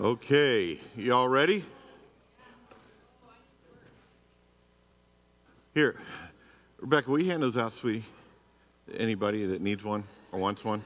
Okay, y'all ready? Here, Rebecca, will you hand those out, sweetie? Anybody that needs one or wants one?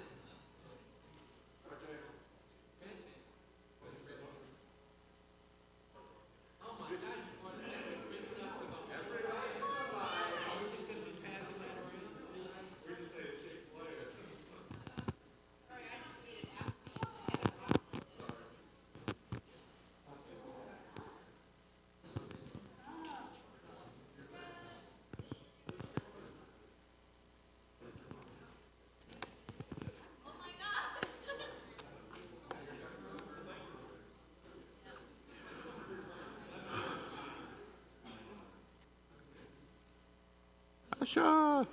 Asha.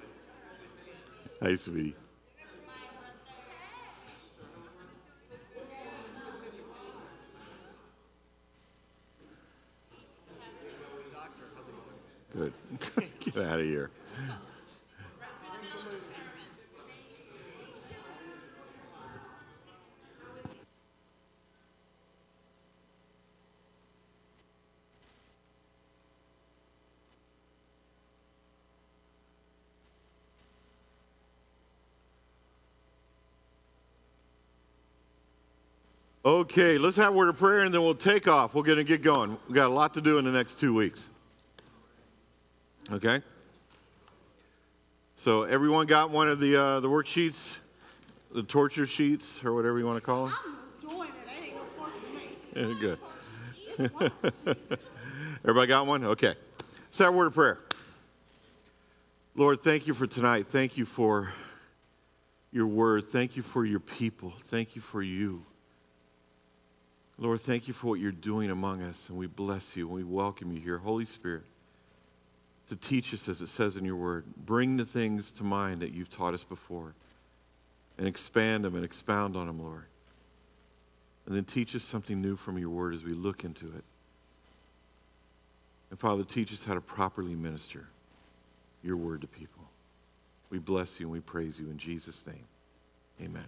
Hi, sweetie. Good. Get out of here. Okay, let's have a word of prayer and then we'll take off. We're going to get going. We've got a lot to do in the next two weeks. Okay? So, everyone got one of the, uh, the worksheets, the torture sheets, or whatever you want to call them? I'm doing it. That ain't no torture to me. Yeah, good. Everybody got one? Okay. Let's have a word of prayer. Lord, thank you for tonight. Thank you for your word. Thank you for your people. Thank you for you. Lord, thank you for what you're doing among us, and we bless you and we welcome you here. Holy Spirit, to teach us, as it says in your word, bring the things to mind that you've taught us before and expand them and expound on them, Lord. And then teach us something new from your word as we look into it. And Father, teach us how to properly minister your word to people. We bless you and we praise you in Jesus' name. Amen.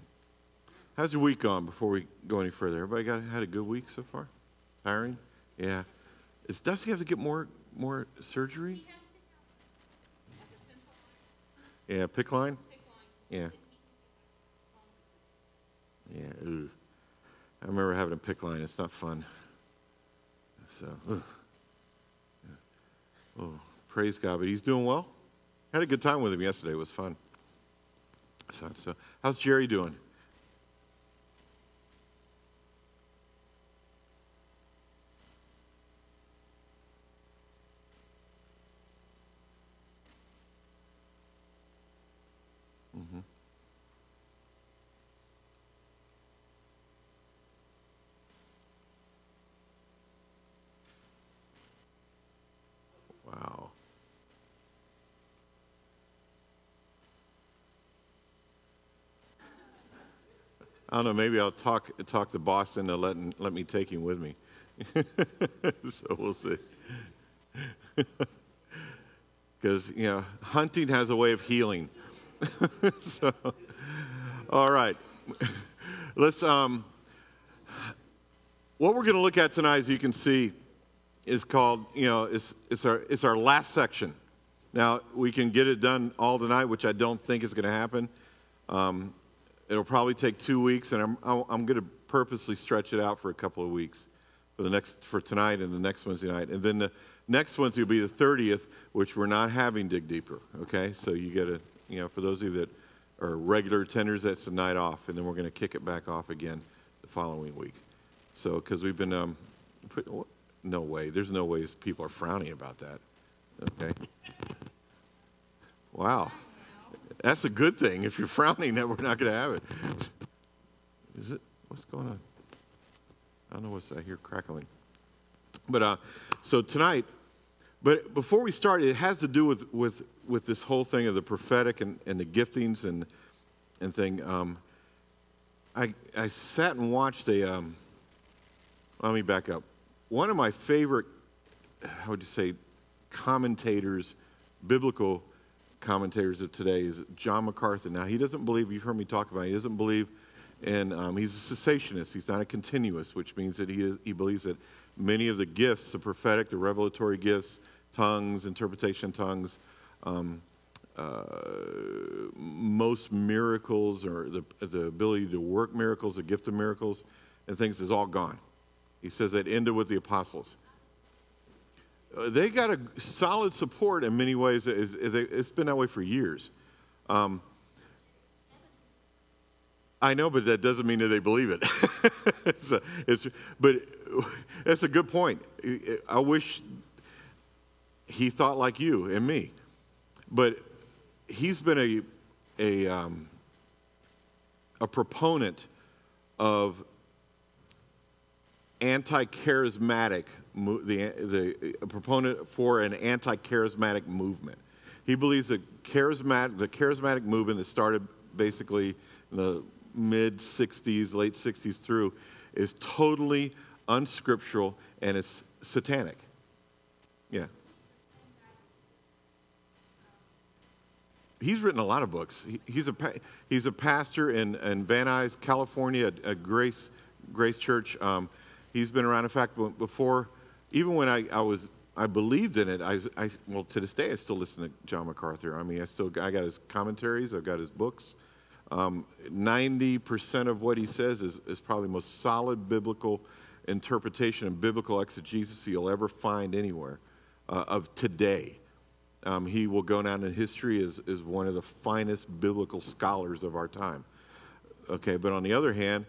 How's your week gone before we go any further? Everybody got had a good week so far? Tiring? Yeah. Does Dusty have to get more more surgery? Yeah, PICC line? Yeah. Yeah. Ooh. I remember having a PICC line. It's not fun. So. Yeah. oh, praise God. But he's doing well. Had a good time with him yesterday. It was fun. So, so how's Jerry doing? Mm-hmm. Wow. I don't know. Maybe I'll talk talk the boss into letting let me take him with me. so we'll see. Because you know, hunting has a way of healing. so, all right. Let's. Um, what we're going to look at tonight, as you can see, is called. You know, it's it's our it's our last section. Now we can get it done all tonight, which I don't think is going to happen. Um, it'll probably take two weeks, and I'm I'm going to purposely stretch it out for a couple of weeks for the next for tonight and the next Wednesday night, and then the next Wednesday will be the 30th, which we're not having dig deeper. Okay, so you get a you know, for those of you that are regular attenders, that's a night off, and then we're going to kick it back off again the following week. So, because we've been, um, no way, there's no ways people are frowning about that. Okay. Wow. That's a good thing. If you're frowning, that we're not going to have it. Is it? What's going on? I don't know what's I hear crackling. But uh, so tonight, but before we start, it has to do with, with, with this whole thing of the prophetic and, and the giftings and, and thing. Um, I, I sat and watched a, um, let me back up. One of my favorite, how would you say, commentators, biblical commentators of today is John MacArthur. Now, he doesn't believe, you've heard me talk about he doesn't believe And um, he's a cessationist. He's not a continuous, which means that he, is, he believes that many of the gifts, the prophetic, the revelatory gifts, tongues, interpretation tongues, um, uh, most miracles or the, the ability to work miracles, the gift of miracles, and things is all gone. He says that ended with the apostles. Uh, they got a solid support in many ways. It's, been that way for years. Um, I know, but that doesn't mean that they believe it. it's a, it's, but that's a good point. I wish he thought like you and me. But he's been a, a, um, a proponent of anti-charismatic, the, the proponent for an anti-charismatic movement. He believes that charismatic, the charismatic movement that started basically in the mid 60s, late 60s through, is totally unscriptural and it's satanic. Yeah. He's written a lot of books. He, he's, a, he's a pastor in, in Van Nuys, California, a, Grace, Grace Church. Um, he's been around. In fact, before, even when I, I was, I believed in it, I, I, well, to this day, I still listen to John MacArthur. I mean, I still, I got his commentaries, I've got his books. Um, 90% of what he says is, is probably the most solid biblical interpretation and biblical exegesis you'll ever find anywhere uh, of today. Um, he will go down in history as, as one of the finest biblical scholars of our time. Okay, but on the other hand,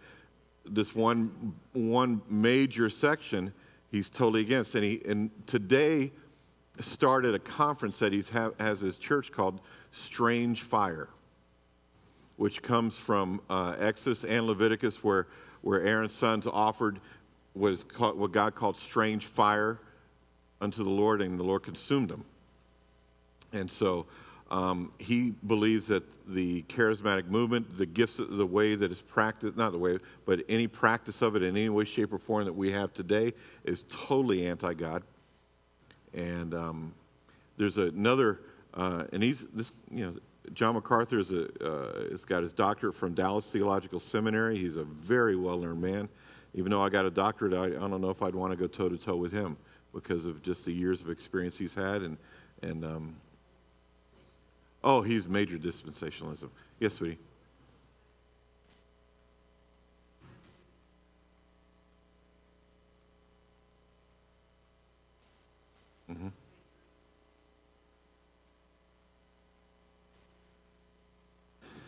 this one, one major section he's totally against. And, he, and today started a conference that he has his church called Strange Fire which comes from uh, Exodus and Leviticus, where, where Aaron's sons offered what, is called, what God called strange fire unto the Lord, and the Lord consumed them. And so um, he believes that the charismatic movement, the gifts, the way that is practiced, not the way, but any practice of it in any way, shape, or form that we have today is totally anti God. And um, there's another, uh, and he's, this, you know, John MacArthur is a, uh, has got his doctorate from Dallas Theological Seminary. He's a very well learned man. Even though I got a doctorate, I, I don't know if I'd want to go toe to toe with him because of just the years of experience he's had. And, and um, oh, he's major dispensationalism. Yes, sweetie. Mm-hmm.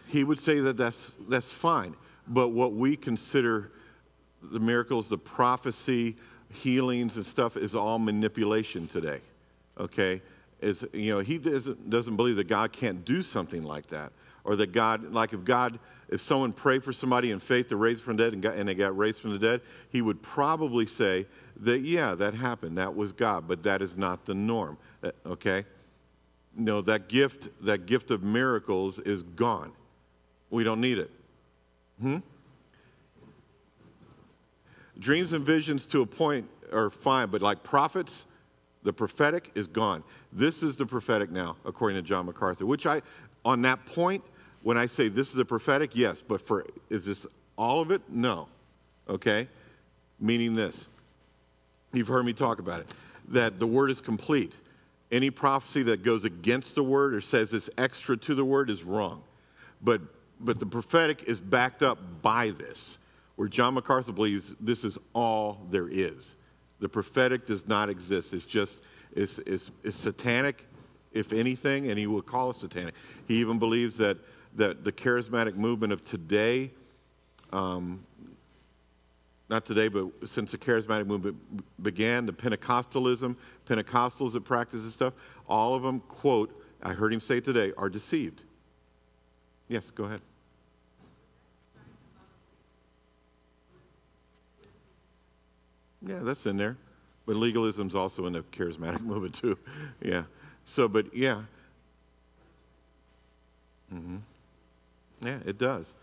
he would say that that's, that's fine. But what we consider the miracles, the prophecy, healings, and stuff is all manipulation today. Okay? Is, you know, he doesn't, doesn't believe that God can't do something like that. Or that God, like if God, if someone prayed for somebody in faith to raise from the dead and, got, and they got raised from the dead, he would probably say that, yeah, that happened. That was God. But that is not the norm. Uh, okay? No, that gift, that gift of miracles is gone. We don't need it. Hmm? Dreams and visions to a point are fine, but like prophets, the prophetic is gone. This is the prophetic now, according to John MacArthur, which I, on that point, when I say this is the prophetic, yes, but for, is this all of it? No. Okay? Meaning this. You've heard me talk about it. That the word is complete. Any prophecy that goes against the word or says it's extra to the word is wrong. But but the prophetic is backed up by this, where John MacArthur believes this is all there is. The prophetic does not exist. It's just, it's, it's, it's satanic, if anything, and he will call it satanic. He even believes that, that the charismatic movement of today, um, not today, but since the charismatic movement began, the Pentecostalism, Pentecostals that practice this stuff, all of them, quote, I heard him say today, are deceived. Yes, go ahead. Yeah, that's in there. But legalism's also in the charismatic movement too. Yeah. So, but yeah. Mm-hmm. Yeah, it does.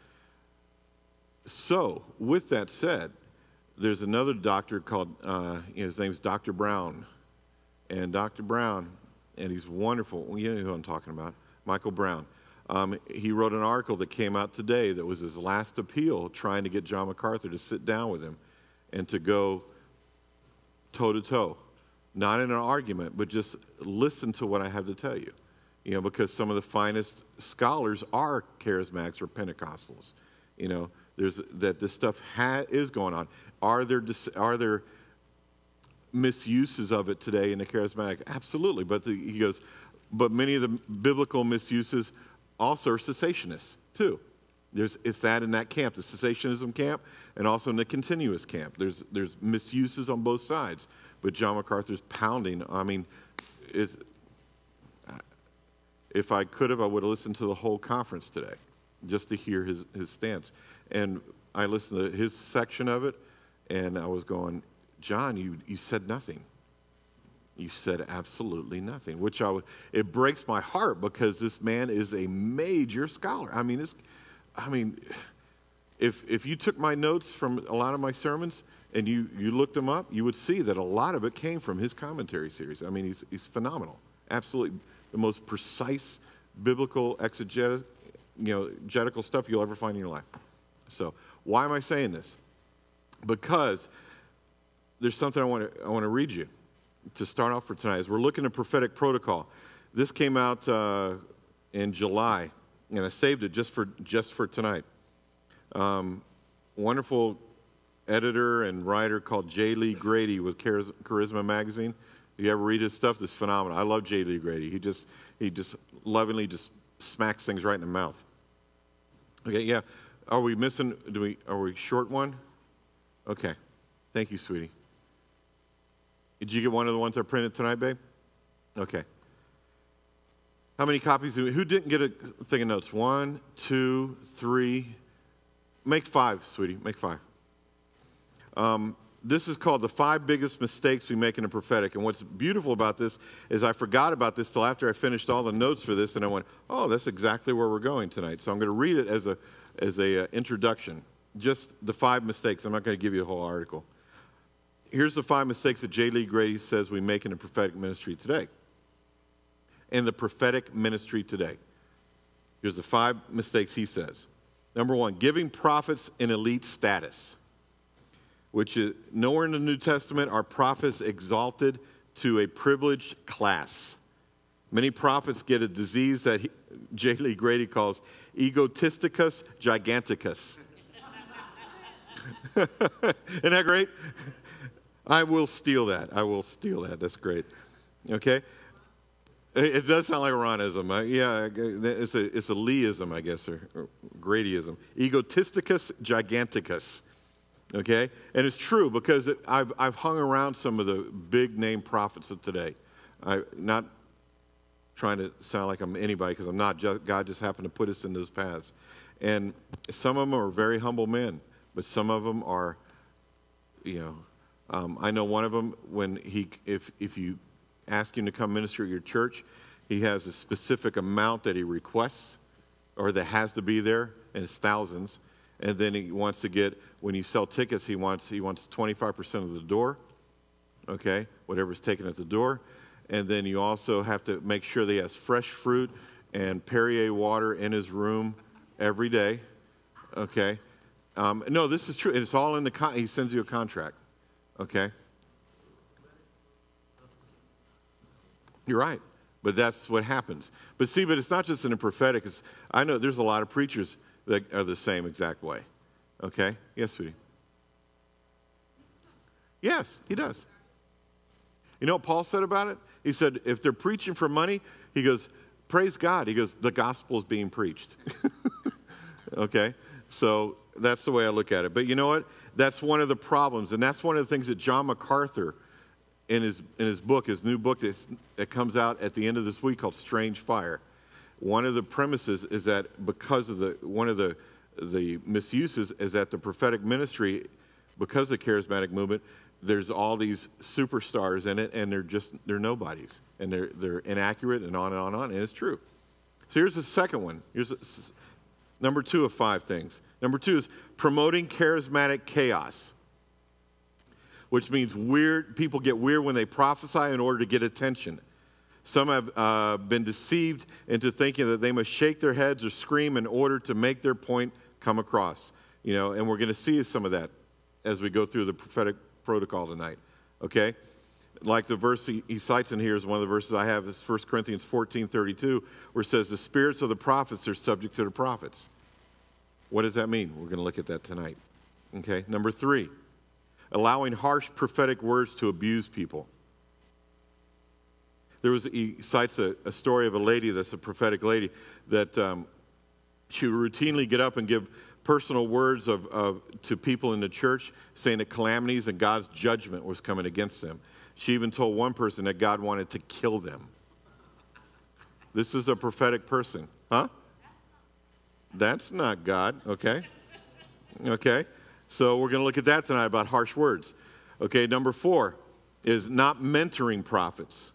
So, with that said, there's another doctor called, uh, his name's Dr. Brown. And Dr. Brown, and he's wonderful. You know who I'm talking about. Michael Brown. Um, he wrote an article that came out today that was his last appeal trying to get John MacArthur to sit down with him and to go toe to toe. Not in an argument, but just listen to what I have to tell you. You know, because some of the finest scholars are charismatics or Pentecostals. You know, there's that this stuff ha- is going on. Are there are there misuses of it today in the charismatic? Absolutely. But the, he goes, but many of the biblical misuses also are cessationists too. There's, it's that in that camp, the cessationism camp, and also in the continuous camp. There's, there's misuses on both sides. But John MacArthur's pounding. I mean, if I could have, I would have listened to the whole conference today just to hear his, his stance. And I listened to his section of it, and I was going, John, you, you said nothing. You said absolutely nothing, which I, it breaks my heart because this man is a major scholar. I mean, it's, I mean, if, if you took my notes from a lot of my sermons and you, you looked them up, you would see that a lot of it came from his commentary series. I mean, he's, he's phenomenal. Absolutely the most precise biblical exegetic, you know, exegetical stuff you'll ever find in your life. So, why am I saying this? Because there's something I want to, I want to read you to start off for tonight. As we're looking at prophetic protocol, this came out uh, in July, and I saved it just for just for tonight. Um, wonderful editor and writer called J. Lee Grady with Charisma Magazine. You ever read his stuff? This is phenomenal. I love J. Lee Grady. He just he just lovingly just smacks things right in the mouth. Okay, yeah. Are we missing? Do we? Are we short one? Okay. Thank you, sweetie. Did you get one of the ones I printed tonight, babe? Okay. How many copies? We, who didn't get a thing of notes? One, two, three. Make five, sweetie. Make five. Um, this is called the five biggest mistakes we make in a prophetic. And what's beautiful about this is I forgot about this till after I finished all the notes for this, and I went, "Oh, that's exactly where we're going tonight." So I'm going to read it as a as a uh, introduction. Just the five mistakes. I'm not going to give you a whole article. Here's the five mistakes that J. Lee Grady says we make in a prophetic ministry today. In the prophetic ministry today, here's the five mistakes he says. Number one, giving prophets an elite status which is nowhere in the New Testament are prophets exalted to a privileged class. Many prophets get a disease that he, J. Lee Grady calls egotisticus giganticus. Isn't that great? I will steal that. I will steal that. That's great. Okay? It does sound like Ronism. Yeah, it's a, it's a Leeism, I guess, or, or Gradyism. Egotisticus giganticus. Okay? And it's true because it, I've, I've hung around some of the big name prophets of today. I, not trying to sound like I'm anybody because I'm not. Just, God just happened to put us in those paths. And some of them are very humble men, but some of them are, you know, um, I know one of them when he, if, if you ask him to come minister at your church, he has a specific amount that he requests or that has to be there, and it's thousands. And then he wants to get when you sell tickets, he wants, he wants 25% of the door, okay, whatever's taken at the door. And then you also have to make sure that he has fresh fruit and Perrier water in his room every day, okay? Um, no, this is true. It's all in the, con- he sends you a contract, okay? You're right, but that's what happens. But see, but it's not just in the prophetic. It's, I know there's a lot of preachers that are the same exact way. Okay? Yes, sweetie. Yes, he does. You know what Paul said about it? He said, if they're preaching for money, he goes, praise God. He goes, the gospel is being preached. okay? So that's the way I look at it. But you know what? That's one of the problems. And that's one of the things that John MacArthur, in his, in his book, his new book that comes out at the end of this week called Strange Fire, one of the premises is that because of the, one of the the misuses is that the prophetic ministry, because of the charismatic movement, there's all these superstars in it, and they're just they're nobodies, and they're they're inaccurate, and on and on and on, and it's true. So here's the second one. Here's a, number two of five things. Number two is promoting charismatic chaos, which means weird people get weird when they prophesy in order to get attention. Some have uh, been deceived into thinking that they must shake their heads or scream in order to make their point come across. You know, and we're going to see some of that as we go through the prophetic protocol tonight. Okay? Like the verse he, he cites in here is one of the verses I have is 1 Corinthians 14 32, where it says, The spirits of the prophets are subject to the prophets. What does that mean? We're going to look at that tonight. Okay? Number three, allowing harsh prophetic words to abuse people. There was, he cites a, a story of a lady that's a prophetic lady that um, she would routinely get up and give personal words of, of, to people in the church saying that calamities and God's judgment was coming against them. She even told one person that God wanted to kill them. This is a prophetic person. Huh? That's not God, okay? Okay? So we're going to look at that tonight about harsh words. Okay, number four is not mentoring prophets,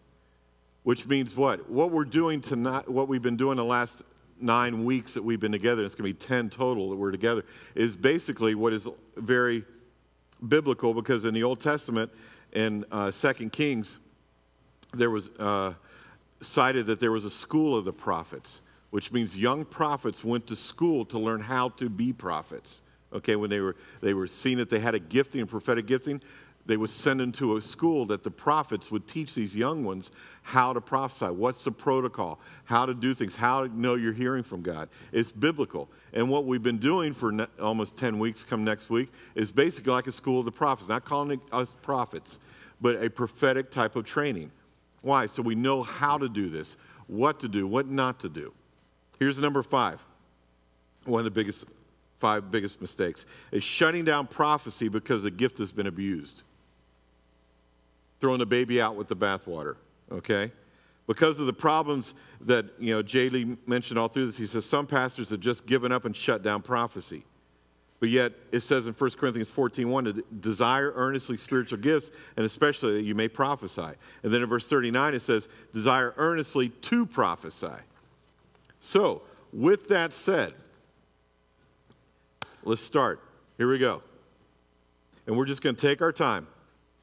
which means what? What we're doing tonight, what we've been doing the last nine weeks that we've been together, it's going to be 10 total that we're together, is basically what is very biblical because in the Old Testament, in uh, 2 Kings, there was uh, cited that there was a school of the prophets, which means young prophets went to school to learn how to be prophets. Okay, when they were, they were seeing that they had a gifting, a prophetic gifting, they would send them to a school that the prophets would teach these young ones how to prophesy. What's the protocol? How to do things? How to know you're hearing from God. It's biblical. And what we've been doing for ne- almost 10 weeks, come next week, is basically like a school of the prophets. Not calling us prophets, but a prophetic type of training. Why? So we know how to do this, what to do, what not to do. Here's number five. One of the biggest, five biggest mistakes is shutting down prophecy because the gift has been abused throwing the baby out with the bathwater, okay? Because of the problems that, you know, J. Lee mentioned all through this, he says some pastors have just given up and shut down prophecy. But yet, it says in 1 Corinthians 14 1 to desire earnestly spiritual gifts, and especially that you may prophesy. And then in verse 39, it says, desire earnestly to prophesy. So, with that said, let's start. Here we go. And we're just going to take our time.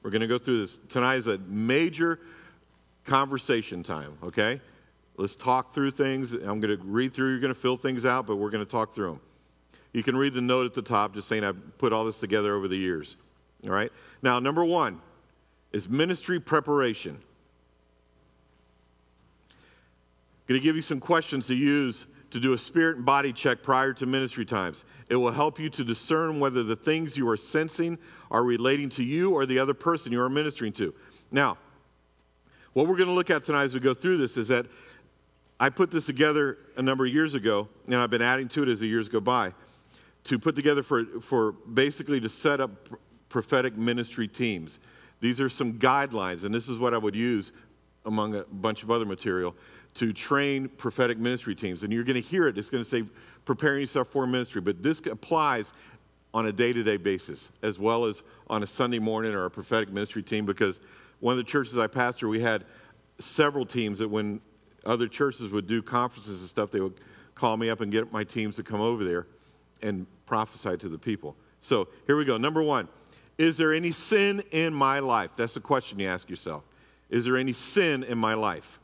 We're going to go through this. Tonight is a major conversation time, okay? Let's talk through things. I'm going to read through, you're going to fill things out, but we're going to talk through them. You can read the note at the top, just saying I've put all this together over the years. All right? Now, number one is ministry preparation. I'm Going to give you some questions to use to do a spirit and body check prior to ministry times. It will help you to discern whether the things you are sensing are relating to you or the other person you are ministering to. Now, what we're going to look at tonight as we go through this is that I put this together a number of years ago, and I've been adding to it as the years go by, to put together for, for basically to set up prophetic ministry teams. These are some guidelines, and this is what I would use among a bunch of other material to train prophetic ministry teams. And you're going to hear it. It's going to say preparing yourself for ministry. But this applies on a day to day basis, as well as on a Sunday morning or a prophetic ministry team, because one of the churches I pastor, we had several teams that when other churches would do conferences and stuff, they would call me up and get my teams to come over there and prophesy to the people. So here we go. Number one, is there any sin in my life? That's the question you ask yourself. Is there any sin in my life?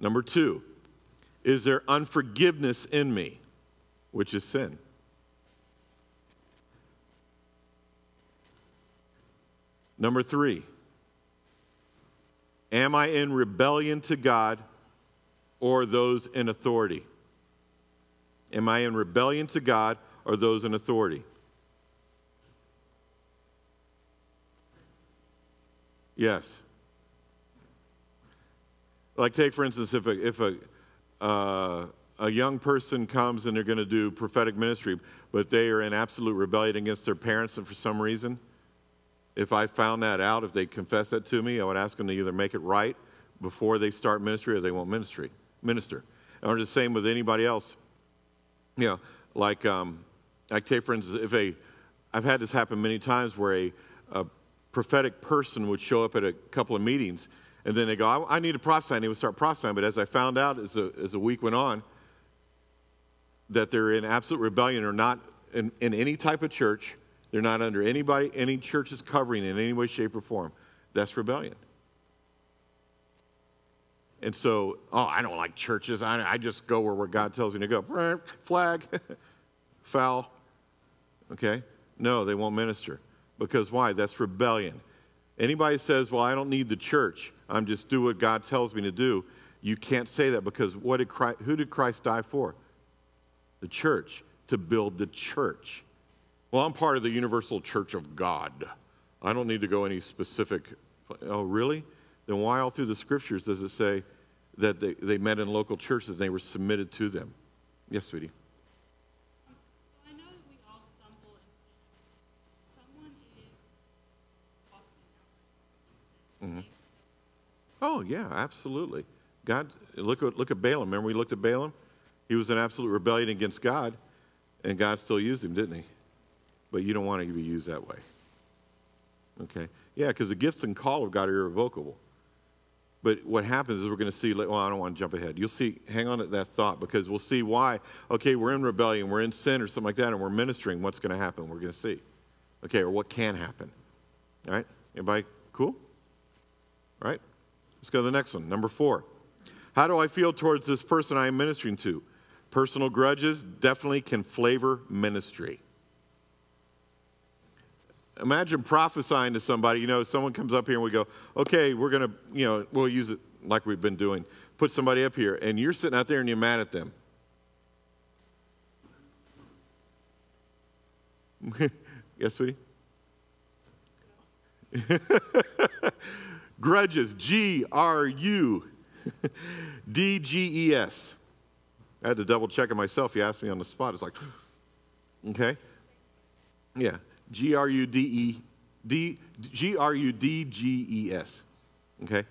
Number two, is there unforgiveness in me, which is sin? Number three, am I in rebellion to God or those in authority? Am I in rebellion to God or those in authority? Yes. Like, take for instance, if a, if a, uh, a young person comes and they're going to do prophetic ministry, but they are in absolute rebellion against their parents and for some reason, if I found that out, if they confess that to me, I would ask them to either make it right before they start ministry or they won't ministry, minister. Or the same with anybody else. You know, like, um, like take for instance, if a, I've had this happen many times where a, a prophetic person would show up at a couple of meetings and then they go, I, I need to prophesy. And they would start prophesying. But as I found out as the, as the week went on, that they're in absolute rebellion or not in, in any type of church. They're not under anybody, any church's covering in any way, shape, or form. That's rebellion. And so, oh, I don't like churches. I, I just go where, where God tells me to go. Flag, foul. Okay? No, they won't minister. Because why? That's rebellion. Anybody says, well, I don't need the church. I'm just do what God tells me to do. You can't say that because what did Christ, who did Christ die for? The church, to build the church. Well, I'm part of the universal church of God. I don't need to go any specific. Oh, really? Then why all through the scriptures does it say that they, they met in local churches and they were submitted to them? Yes, sweetie. So I know that we all stumble and sin. Someone is walking out in sin. Oh, yeah, absolutely. God, look at, look at Balaam. Remember we looked at Balaam? He was in absolute rebellion against God, and God still used him, didn't he? But you don't want to be used that way. Okay? Yeah, because the gifts and call of God are irrevocable. But what happens is we're going to see, well, I don't want to jump ahead. You'll see, hang on to that thought because we'll see why, okay, we're in rebellion, we're in sin or something like that, and we're ministering. What's going to happen? We're going to see. Okay, or what can happen. All right? Everybody cool? All right? Let's go to the next one. Number four. How do I feel towards this person I am ministering to? Personal grudges definitely can flavor ministry. Imagine prophesying to somebody, you know, someone comes up here and we go, okay, we're going to, you know, we'll use it like we've been doing. Put somebody up here, and you're sitting out there and you're mad at them. yes, sweetie? Grudges, G R U D G E S. I had to double check it myself. You asked me on the spot. It's like, okay. Yeah. G R U D E D G R U D G E S. Okay?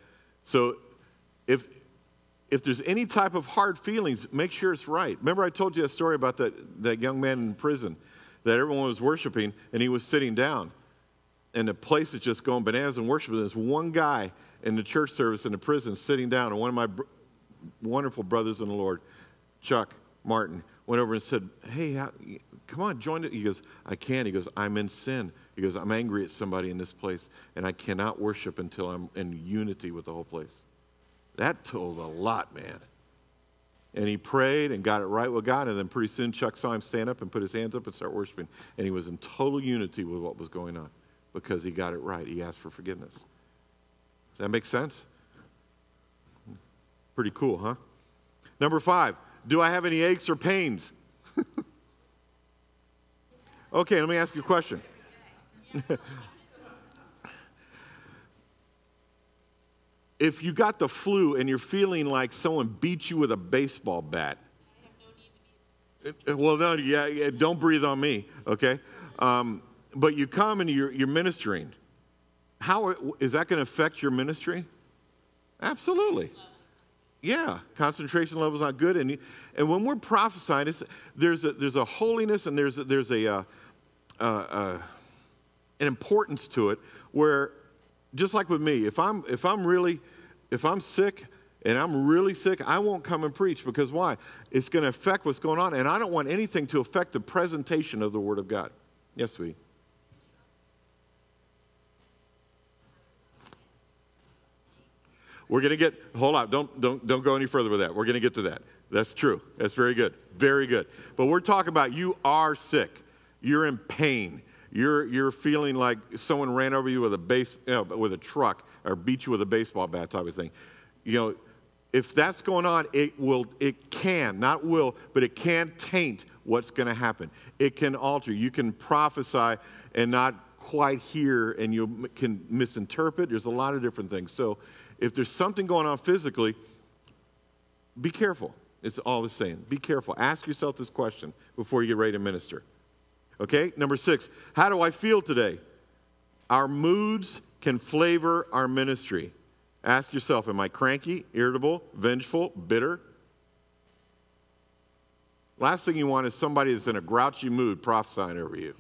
So if if there's any type of hard feelings, make sure it's right. Remember I told you a story about that, that young man in prison that everyone was worshiping and he was sitting down. And the place is just going bananas and worshiping. There's one guy in the church service in the prison sitting down, and one of my br- wonderful brothers in the Lord, Chuck Martin, went over and said, Hey, how, come on, join it. He goes, I can't. He goes, I'm in sin. He goes, I'm angry at somebody in this place, and I cannot worship until I'm in unity with the whole place. That told a lot, man. And he prayed and got it right with God, and then pretty soon Chuck saw him stand up and put his hands up and start worshiping. And he was in total unity with what was going on because he got it right. He asked for forgiveness. Does that make sense? Pretty cool, huh? Number five, do I have any aches or pains? okay, let me ask you a question. if you got the flu and you're feeling like someone beat you with a baseball bat, well, no, yeah, yeah, don't breathe on me, okay? Um, but you come and you're, you're ministering. How is that going to affect your ministry? Absolutely. Yeah, concentration level's not good, and and when we're prophesying, there's a, there's a holiness and there's a, there's a uh, uh, uh, an importance to it where just like with me, if I'm if I'm really if I'm sick and I'm really sick, I won't come and preach because why? It's going to affect what's going on, and I don't want anything to affect the presentation of the Word of God. Yes, sweetie. We're going to get, hold on, don't, don't, don't go any further with that. We're going to get to that. That's true. That's very good. Very good. But we're talking about you are sick. You're in pain. You're, you're feeling like someone ran over you with a base, you know, with a truck or beat you with a baseball bat type of thing. You know, if that's going on, it will, it can, not will, but it can taint what's going to happen. It can alter. You can prophesy and not quite hear, and you can misinterpret. There's a lot of different things. So if there's something going on physically, be careful. It's all the same. Be careful. Ask yourself this question before you get ready to minister. Okay? Number six, how do I feel today? Our moods can flavor our ministry. Ask yourself, am I cranky, irritable, vengeful, bitter? Last thing you want is somebody that's in a grouchy mood prophesying over you.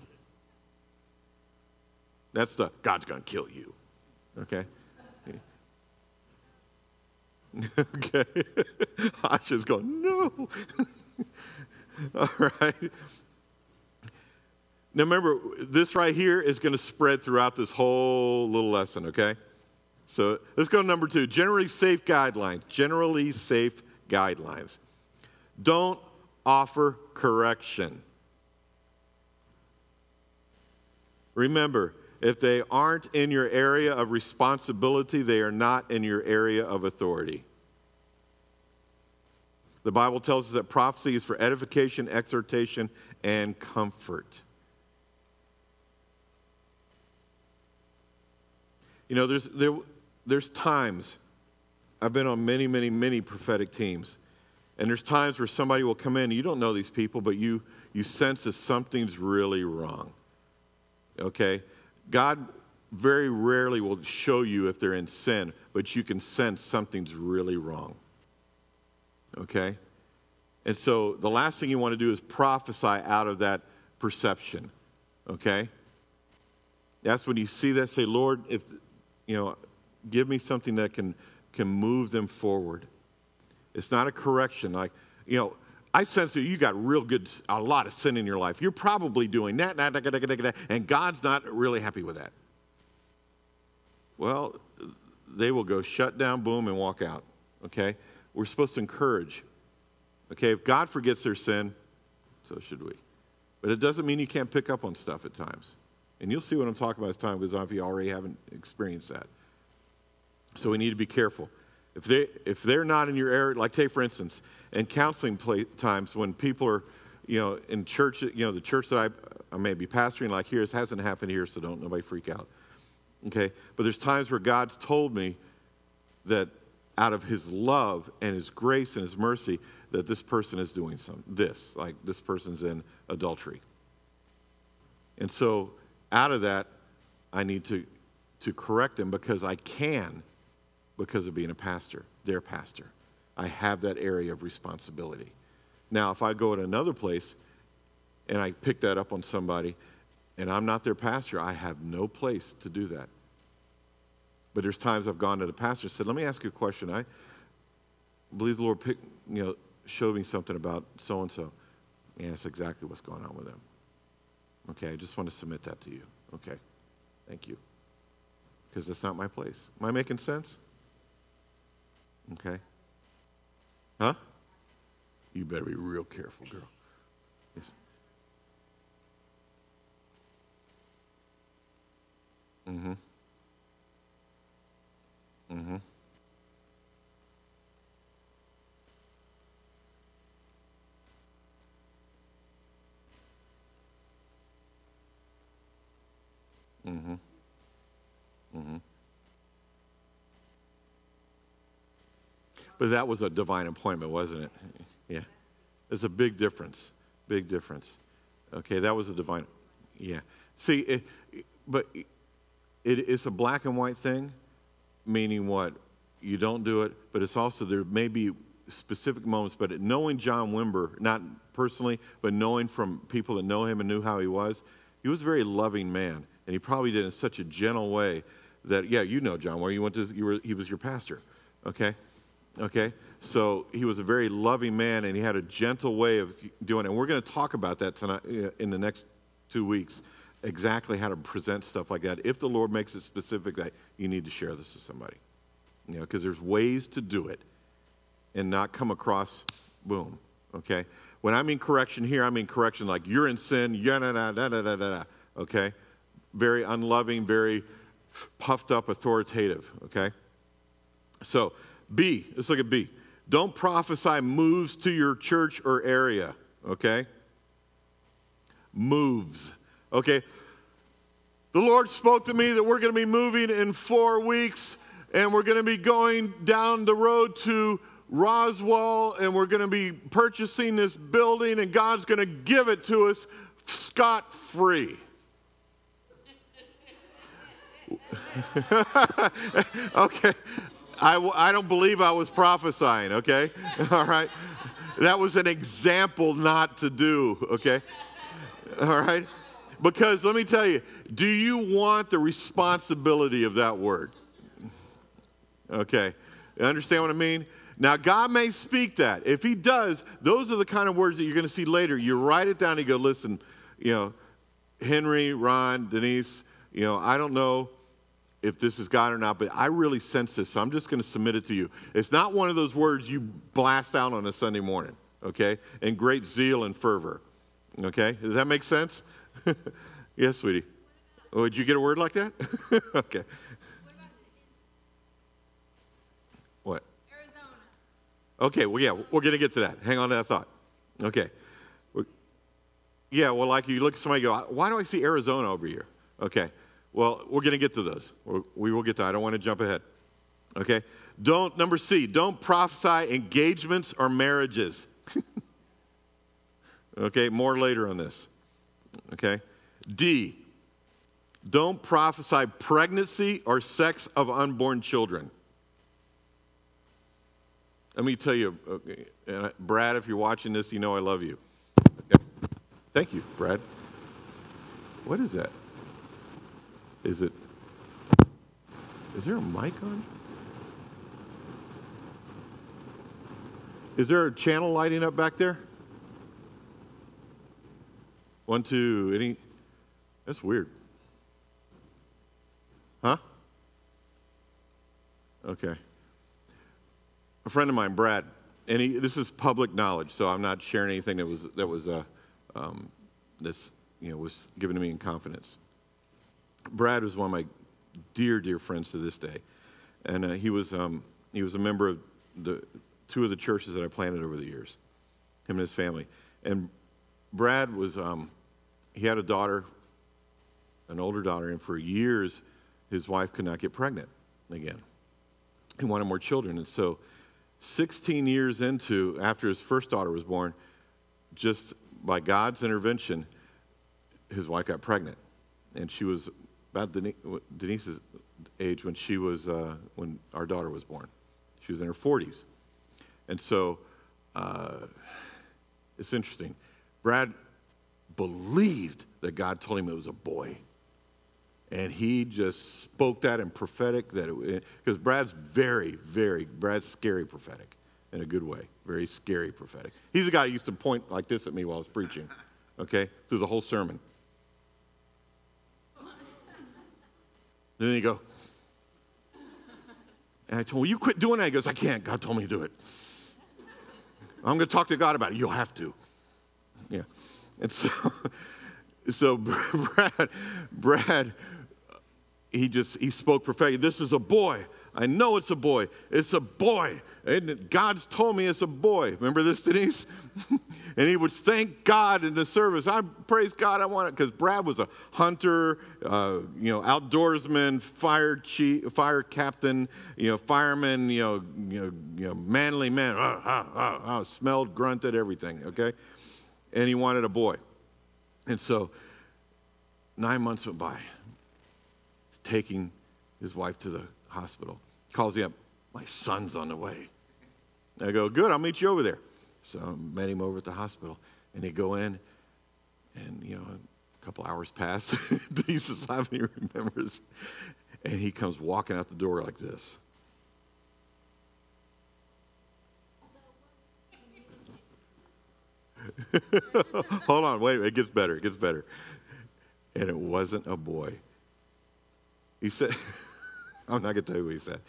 That's the God's going to kill you. Okay? okay. Asha's going, no. All right. Now remember, this right here is going to spread throughout this whole little lesson, okay? So let's go to number two generally safe guidelines. Generally safe guidelines. Don't offer correction. Remember, if they aren't in your area of responsibility, they are not in your area of authority. The Bible tells us that prophecy is for edification, exhortation, and comfort. You know, there's, there, there's times, I've been on many, many, many prophetic teams, and there's times where somebody will come in, you don't know these people, but you, you sense that something's really wrong. Okay? God very rarely will show you if they're in sin, but you can sense something's really wrong. Okay? And so the last thing you want to do is prophesy out of that perception. Okay? That's when you see that, say, Lord, if, you know, give me something that can, can move them forward. It's not a correction. Like, you know, I sense that you got real good, a lot of sin in your life. You're probably doing that, that, that, that, that, that, and God's not really happy with that. Well, they will go shut down, boom, and walk out. Okay? We're supposed to encourage. Okay? If God forgets their sin, so should we. But it doesn't mean you can't pick up on stuff at times. And you'll see what I'm talking about as time goes on if you already haven't experienced that. So we need to be careful. If, they, if they're not in your area, like take for instance, in counseling play, times when people are, you know, in church, you know, the church that I, I may be pastoring, like here, this hasn't happened here, so don't nobody freak out. Okay? But there's times where God's told me that out of his love and his grace and his mercy, that this person is doing some this, like this person's in adultery. And so out of that, I need to, to correct them because I can because of being a pastor, their pastor. I have that area of responsibility. Now, if I go to another place and I pick that up on somebody and I'm not their pastor, I have no place to do that. But there's times I've gone to the pastor and said, Let me ask you a question. I believe the Lord picked, you know, showed me something about so and so. Yeah, that's exactly what's going on with them. Okay, I just want to submit that to you. Okay, thank you. Because that's not my place. Am I making sense? Okay. Huh? You better be real careful, girl. Yes. Mm-hmm. Mm-hmm. Mm-hmm. Mm-hmm. But that was a divine appointment, wasn't it? Yeah. There's a big difference. Big difference. Okay, that was a divine. Yeah. See, it, but it, it's a black and white thing, meaning what? You don't do it, but it's also there may be specific moments, but knowing John Wimber, not personally, but knowing from people that know him and knew how he was, he was a very loving man. And he probably did it in such a gentle way that, yeah, you know John, where you went to, you were, he was your pastor, okay? Okay? So he was a very loving man and he had a gentle way of doing it. And we're going to talk about that tonight uh, in the next two weeks, exactly how to present stuff like that. If the Lord makes it specific that you need to share this with somebody. You know, because there's ways to do it and not come across, boom, okay? When I mean correction here, I mean correction like you're in sin, okay? Very unloving, very puffed up, authoritative, okay? So, B, let's look at B. Don't prophesy moves to your church or area, okay? Moves, okay? The Lord spoke to me that we're going to be moving in four weeks and we're going to be going down the road to Roswell and we're going to be purchasing this building and God's going to give it to us scot free. okay. I, I don't believe I was prophesying, okay? All right? That was an example not to do, okay? All right? Because let me tell you, do you want the responsibility of that word? Okay. You understand what I mean? Now, God may speak that. If He does, those are the kind of words that you're going to see later. You write it down and you go, listen, you know, Henry, Ron, Denise, you know, I don't know if this is God or not, but I really sense this, so I'm just going to submit it to you. It's not one of those words you blast out on a Sunday morning, okay? In great zeal and fervor, okay? Does that make sense? yes, sweetie. Oh, did you get a word like that? okay. What? Arizona. Okay, well, yeah, we're going to get to that. Hang on to that thought. Okay. Yeah, well, like you look at somebody and go, why do I see Arizona over here? Okay, well, we're going to get to those. We're- will get to I don't want to jump ahead. Okay? Don't, number C, don't prophesy engagements or marriages. okay, more later on this. Okay? D, don't prophesy pregnancy or sex of unborn children. Let me tell you, okay, and Brad, if you're watching this, you know I love you. Okay. Thank you, Brad. What is that? Is it? Is there a mic on? Is there a channel lighting up back there? One, two, any? That's weird. Huh? Okay a friend of mine, Brad, and he, this is public knowledge, so I'm not sharing anything that was that was uh, um, this you know was given to me in confidence. Brad was one of my dear, dear friends to this day, and uh, he was um, he was a member of the two of the churches that I planted over the years. Him and his family, and Brad was um, he had a daughter, an older daughter, and for years his wife could not get pregnant again. He wanted more children, and so 16 years into, after his first daughter was born, just by God's intervention, his wife got pregnant. And she was about Denise's age when she was, uh, when our daughter was born. She was in her 40s. And so uh, it's interesting. Brad believed that God told him it was a boy. And he just spoke that in prophetic that it because Brad's very, very Brad's scary prophetic in a good way, very scary prophetic. He's the guy who used to point like this at me while I was preaching, okay, through the whole sermon. Then he go, and I told him, "Will you quit doing that?" He goes, "I can't. God told me to do it. I'm going to talk to God about it. You'll have to." Yeah, and so, so Brad, Brad he just he spoke prophetically this is a boy i know it's a boy it's a boy and god's told me it's a boy remember this denise and he would thank god in the service i praise god i want it because brad was a hunter uh, you know outdoorsman fire chief fire captain you know fireman you know you know, you know manly man ah, ah, ah, ah, smelled grunted everything okay and he wanted a boy and so nine months went by taking his wife to the hospital. Calls me up, my son's on the way. I go, good, I'll meet you over there. So I met him over at the hospital, and they go in, and you know, a couple hours passed. Denise is laughing, he remembers, and he comes walking out the door like this. Hold on, wait, it gets better, it gets better. And it wasn't a boy. He said, I'm not going to tell you what he said.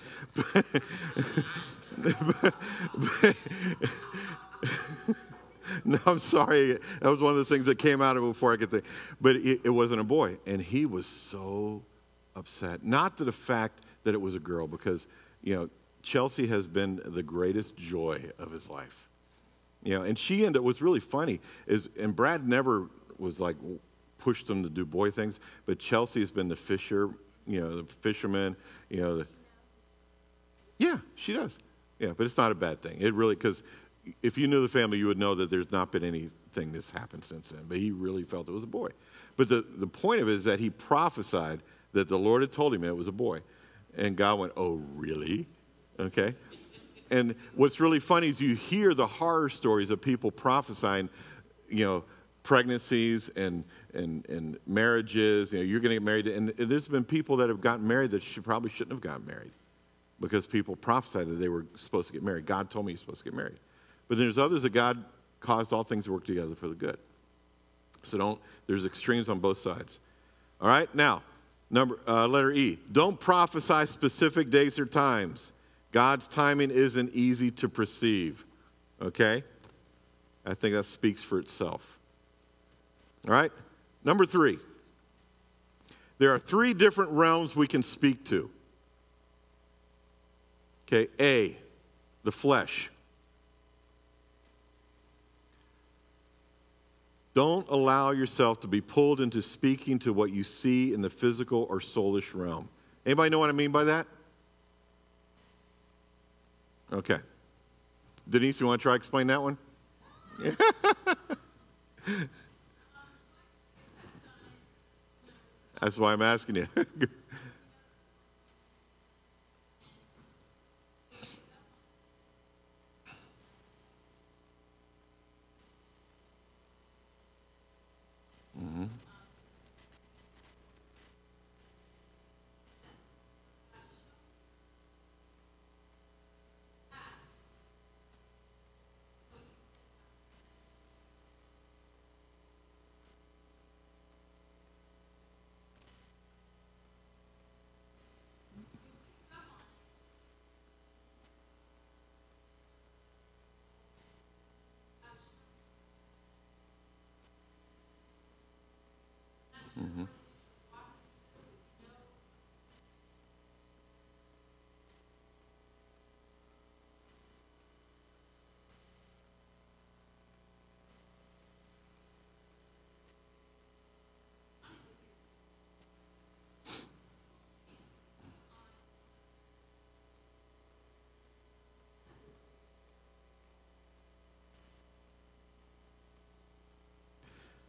No, I'm sorry. That was one of those things that came out of it before I could think. But it, it wasn't a boy. And he was so upset. Not to the fact that it was a girl, because, you know, Chelsea has been the greatest joy of his life. You know, and she ended what's really funny is, and Brad never was like pushed him to do boy things, but Chelsea has been the fisher, you know, the fisherman, you know, the, yeah, she does. Yeah, but it's not a bad thing. It really, because if you knew the family, you would know that there's not been anything that's happened since then. But he really felt it was a boy. But the, the point of it is that he prophesied that the Lord had told him it was a boy. And God went, Oh, really? Okay. And what's really funny is you hear the horror stories of people prophesying, you know, pregnancies and, and, and marriages. You know, you're going to get married. And there's been people that have gotten married that should, probably shouldn't have gotten married because people prophesied that they were supposed to get married. God told me you're supposed to get married. But there's others that God caused all things to work together for the good. So don't, there's extremes on both sides. All right, now, Number, uh, letter E, don't prophesy specific days or times. God's timing isn't easy to perceive. Okay? I think that speaks for itself. All right? Number three, there are three different realms we can speak to. Okay, A, the flesh. Don't allow yourself to be pulled into speaking to what you see in the physical or soulish realm. Anybody know what I mean by that? Okay. Denise, you want to try explain that one? That's why I'm asking you.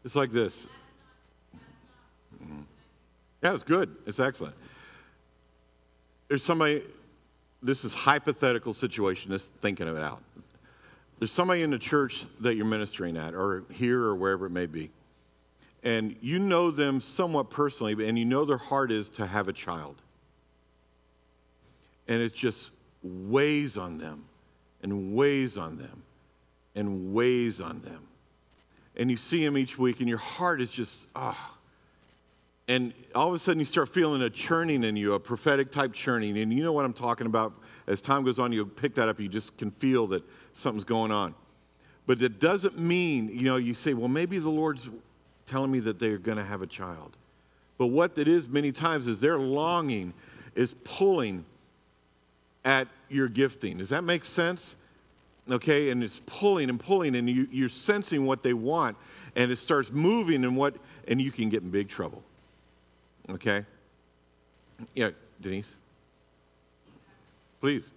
It's like this. Yeah, it's good. It's excellent. There's somebody, this is hypothetical situation, just thinking of it out. There's somebody in the church that you're ministering at, or here, or wherever it may be. And you know them somewhat personally, and you know their heart is to have a child. And it just weighs on them, and weighs on them, and weighs on them and you see them each week, and your heart is just, ah. Oh. And all of a sudden, you start feeling a churning in you, a prophetic type churning. And you know what I'm talking about. As time goes on, you pick that up, you just can feel that something's going on. But it doesn't mean, you know, you say, well, maybe the Lord's telling me that they're going to have a child. But what it is many times is their longing is pulling at your gifting. Does that make sense? okay, and it's pulling and pulling, and you, you're sensing what they want, and it starts moving, and what, and you can get in big trouble. Okay? Yeah, Denise? Please.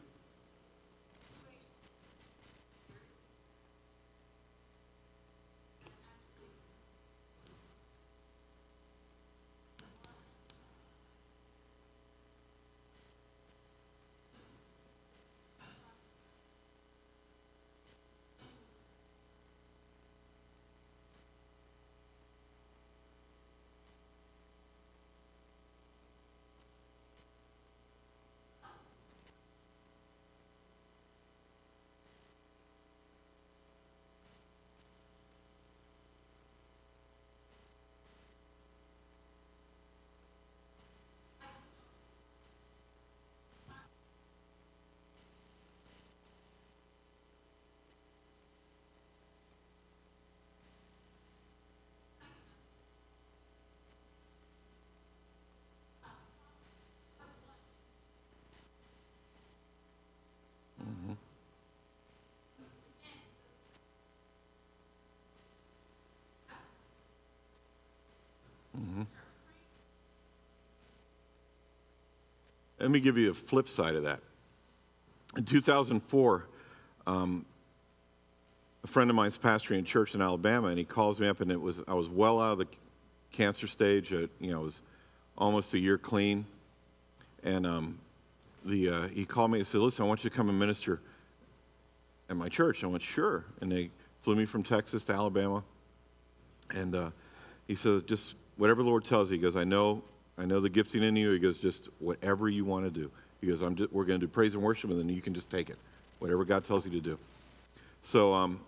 Let me give you a flip side of that. In 2004, um, a friend of mine's pastoring a church in Alabama, and he calls me up, and it was I was well out of the cancer stage. Uh, you know, it was almost a year clean, and um, the uh, he called me and said, "Listen, I want you to come and minister at my church." I went, "Sure," and they flew me from Texas to Alabama, and uh, he said, "Just whatever the Lord tells you." He goes, "I know I know the gifting in you. He goes, just whatever you want to do. He goes, I'm just, we're going to do praise and worship, and then you can just take it, whatever God tells you to do. So, um,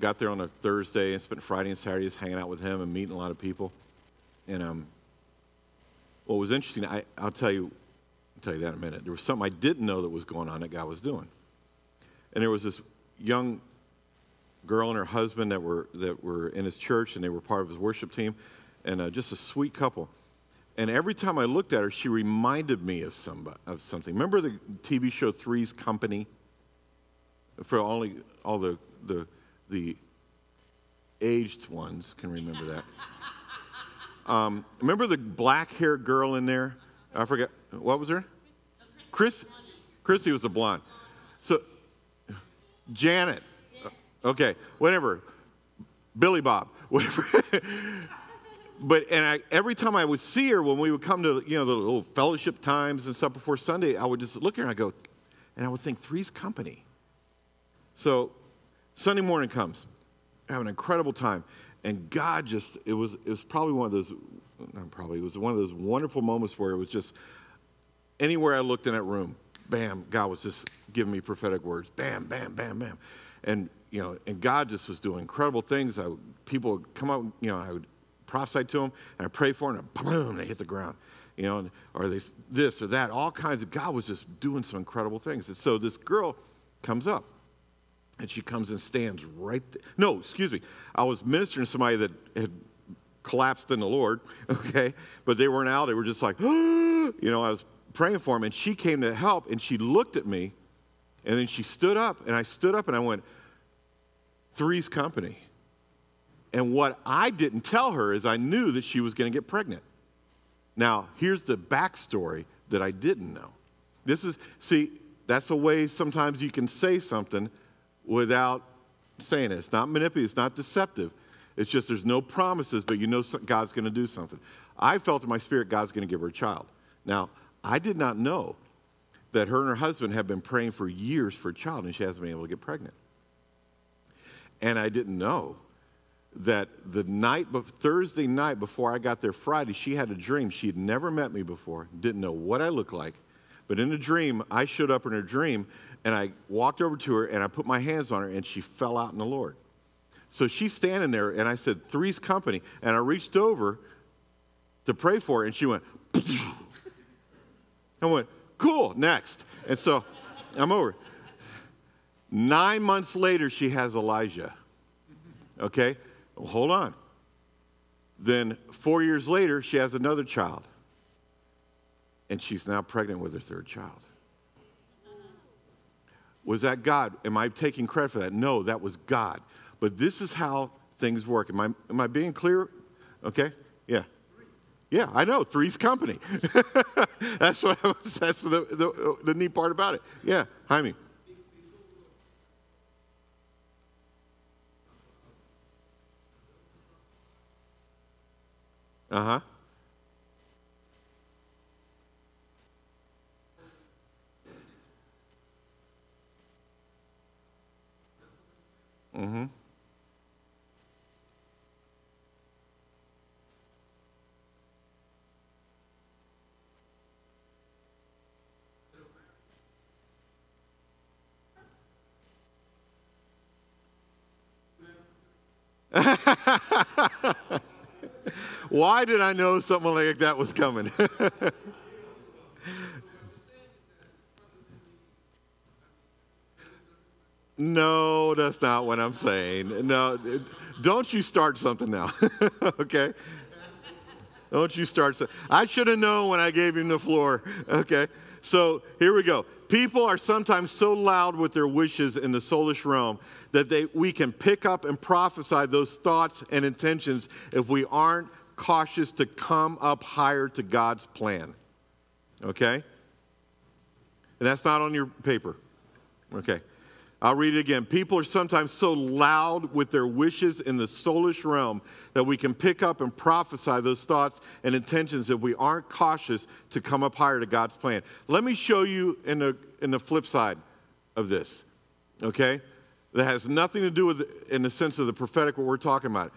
got there on a Thursday and spent Friday and Saturday just hanging out with him and meeting a lot of people. And um, what was interesting, I, I'll tell you, I'll tell you that in a minute. There was something I didn't know that was going on that God was doing. And there was this young girl and her husband that were, that were in his church, and they were part of his worship team, and uh, just a sweet couple. And every time I looked at her, she reminded me of, somebody, of something. Remember the TV show Three's Company? For only all the, the, the aged ones can remember that. Um, remember the black haired girl in there? I forget. What was her? Chris? Chrissy was the blonde. So, Janet. Okay, whatever. Billy Bob, whatever. but and I, every time I would see her when we would come to you know the little fellowship times and stuff before Sunday, I would just look at her and I go, and I would think Three's Company. So Sunday morning comes, I have an incredible time, and God just it was it was probably one of those not probably it was one of those wonderful moments where it was just anywhere I looked in that room, bam, God was just giving me prophetic words, bam, bam, bam, bam, and you know, and God just was doing incredible things. I, people would come out, you know, I would prophesy to them, and I pray for them, and boom, they hit the ground, you know, or they this or that, all kinds of. God was just doing some incredible things, and so this girl comes up, and she comes and stands right. There. No, excuse me, I was ministering to somebody that had collapsed in the Lord, okay, but they weren't out. They were just like, you know, I was praying for them, and she came to help, and she looked at me, and then she stood up, and I stood up, and I went. Three's Company. And what I didn't tell her is I knew that she was going to get pregnant. Now, here's the backstory that I didn't know. This is, see, that's a way sometimes you can say something without saying it. It's not manipulative, it's not deceptive. It's just there's no promises, but you know God's going to do something. I felt in my spirit God's going to give her a child. Now, I did not know that her and her husband have been praying for years for a child, and she hasn't been able to get pregnant. And I didn't know that the night, Thursday night before I got there Friday, she had a dream. She had never met me before, didn't know what I looked like. But in a dream, I showed up in her dream and I walked over to her and I put my hands on her and she fell out in the Lord. So she's standing there and I said, Three's company. And I reached over to pray for her and she went, I went, cool, next. And so I'm over. Nine months later, she has Elijah. Okay? Well, hold on. Then four years later, she has another child. And she's now pregnant with her third child. Was that God? Am I taking credit for that? No, that was God. But this is how things work. Am I, am I being clear? Okay? Yeah. Yeah, I know. Three's company. that's what I was, that's the, the, the neat part about it. Yeah, Jaime. Uh huh. Mm-hmm. Why did I know something like that was coming? no, that's not what I'm saying. No, don't you start something now, okay? Don't you start. I should have known when I gave him the floor, okay? So here we go. People are sometimes so loud with their wishes in the soulish realm that they, we can pick up and prophesy those thoughts and intentions if we aren't cautious to come up higher to God's plan. Okay? And that's not on your paper. Okay. I'll read it again. People are sometimes so loud with their wishes in the soulish realm that we can pick up and prophesy those thoughts and intentions if we aren't cautious to come up higher to God's plan. Let me show you in the, in the flip side of this, okay? That has nothing to do with, in the sense of the prophetic, what we're talking about.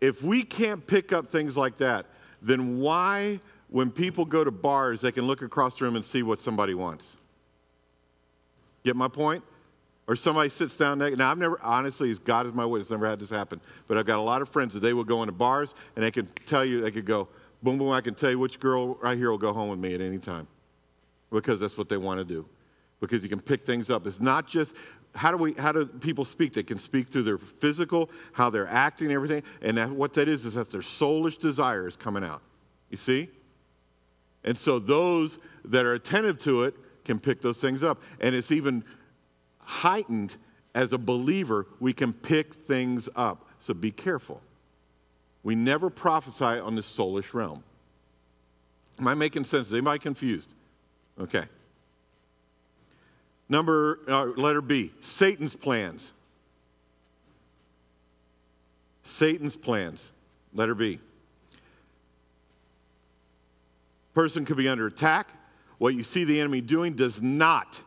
If we can't pick up things like that, then why, when people go to bars, they can look across the room and see what somebody wants? Get my point? Or somebody sits down there. Now, I've never, honestly, as God is my witness, never had this happen. But I've got a lot of friends that they will go into bars and they can tell you, they could go, boom, boom, I can tell you which girl right here will go home with me at any time because that's what they want to do. Because you can pick things up. It's not just how do we how do people speak? They can speak through their physical, how they're acting, everything, and that, what that is is that their soulish desire is coming out. You see? And so those that are attentive to it can pick those things up, and it's even heightened as a believer. We can pick things up. So be careful. We never prophesy on the soulish realm. Am I making sense? Is anybody confused? Okay. Number, uh, letter B, Satan's plans. Satan's plans. Letter B. Person could be under attack. What you see the enemy doing does not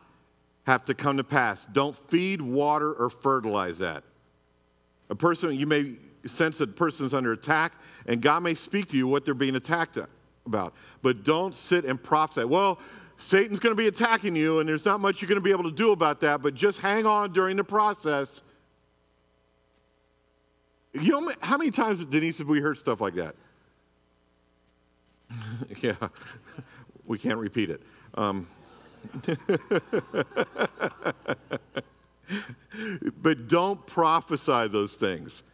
have to come to pass. Don't feed, water, or fertilize that. A person, you may sense that a person's under attack, and God may speak to you what they're being attacked about. But don't sit and prophesy. Well, Satan's going to be attacking you, and there's not much you're going to be able to do about that, but just hang on during the process. You know how many times, Denise, have we heard stuff like that? yeah, we can't repeat it. Um, but don't prophesy those things.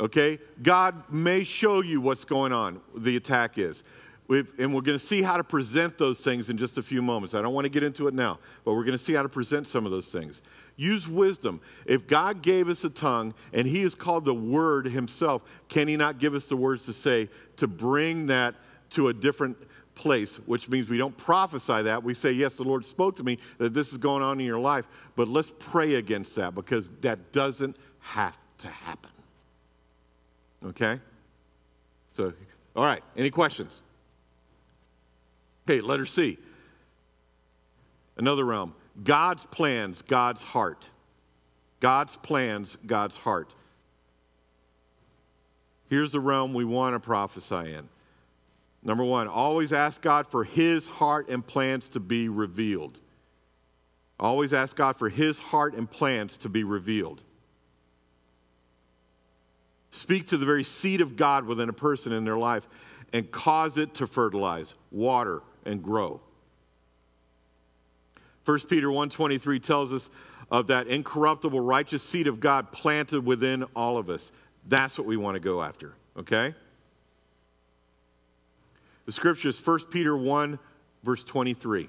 Okay? God may show you what's going on, the attack is. We've, and we're going to see how to present those things in just a few moments. I don't want to get into it now, but we're going to see how to present some of those things. Use wisdom. If God gave us a tongue and He is called the Word Himself, can He not give us the words to say to bring that to a different place, which means we don't prophesy that. We say, Yes, the Lord spoke to me that this is going on in your life, but let's pray against that because that doesn't have to happen. Okay? So, all right, any questions? Okay, letter C. Another realm. God's plans, God's heart. God's plans, God's heart. Here's the realm we want to prophesy in. Number one, always ask God for His heart and plans to be revealed. Always ask God for His heart and plans to be revealed. Speak to the very seed of God within a person in their life and cause it to fertilize, water, and grow. 1 Peter 1:23 tells us of that incorruptible righteous seed of God planted within all of us. That's what we want to go after, okay? The scripture is 1 Peter 1 verse 23.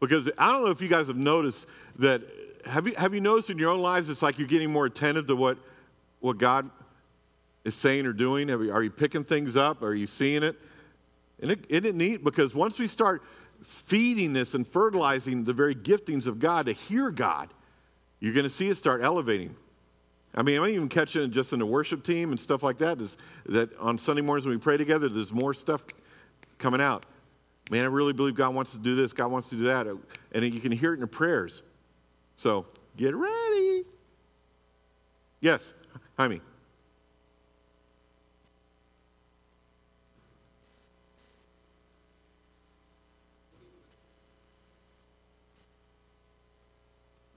Because I don't know if you guys have noticed that have you, have you noticed in your own lives it's like you're getting more attentive to what, what God is saying or doing? You, are you picking things up? Are you seeing it? And it, isn't it neat? Because once we start feeding this and fertilizing the very giftings of God to hear God, you're going to see it start elevating. I mean, I'm even catching it just in the worship team and stuff like that. Is that on Sunday mornings when we pray together, there's more stuff coming out. Man, I really believe God wants to do this, God wants to do that. And you can hear it in the prayers. So get ready. Yes, Jaime.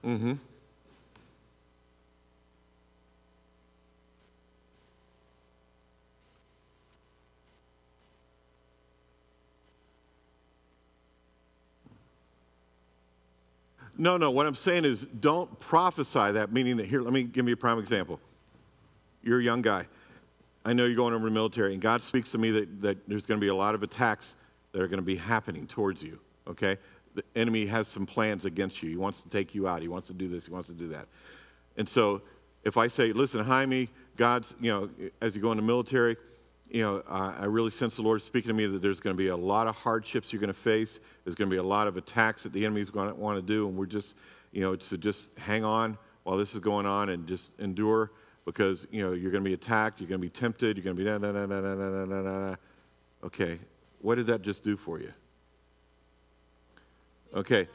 Mm-hmm. No, no, what I'm saying is don't prophesy that, meaning that here, let me give you a prime example. You're a young guy. I know you're going over the military, and God speaks to me that, that there's going to be a lot of attacks that are going to be happening towards you, okay? The enemy has some plans against you. He wants to take you out. He wants to do this. He wants to do that. And so if I say, listen, Jaime, God's, you know, as you go in the military, you know, uh, I really sense the Lord speaking to me that there's going to be a lot of hardships you're going to face. There's going to be a lot of attacks that the enemy's going to want to do, and we're just, you know, to just hang on while this is going on and just endure because you know you're going to be attacked, you're going to be tempted, you're going to be da da da da da da da da. Okay, what did that just do for you? Okay,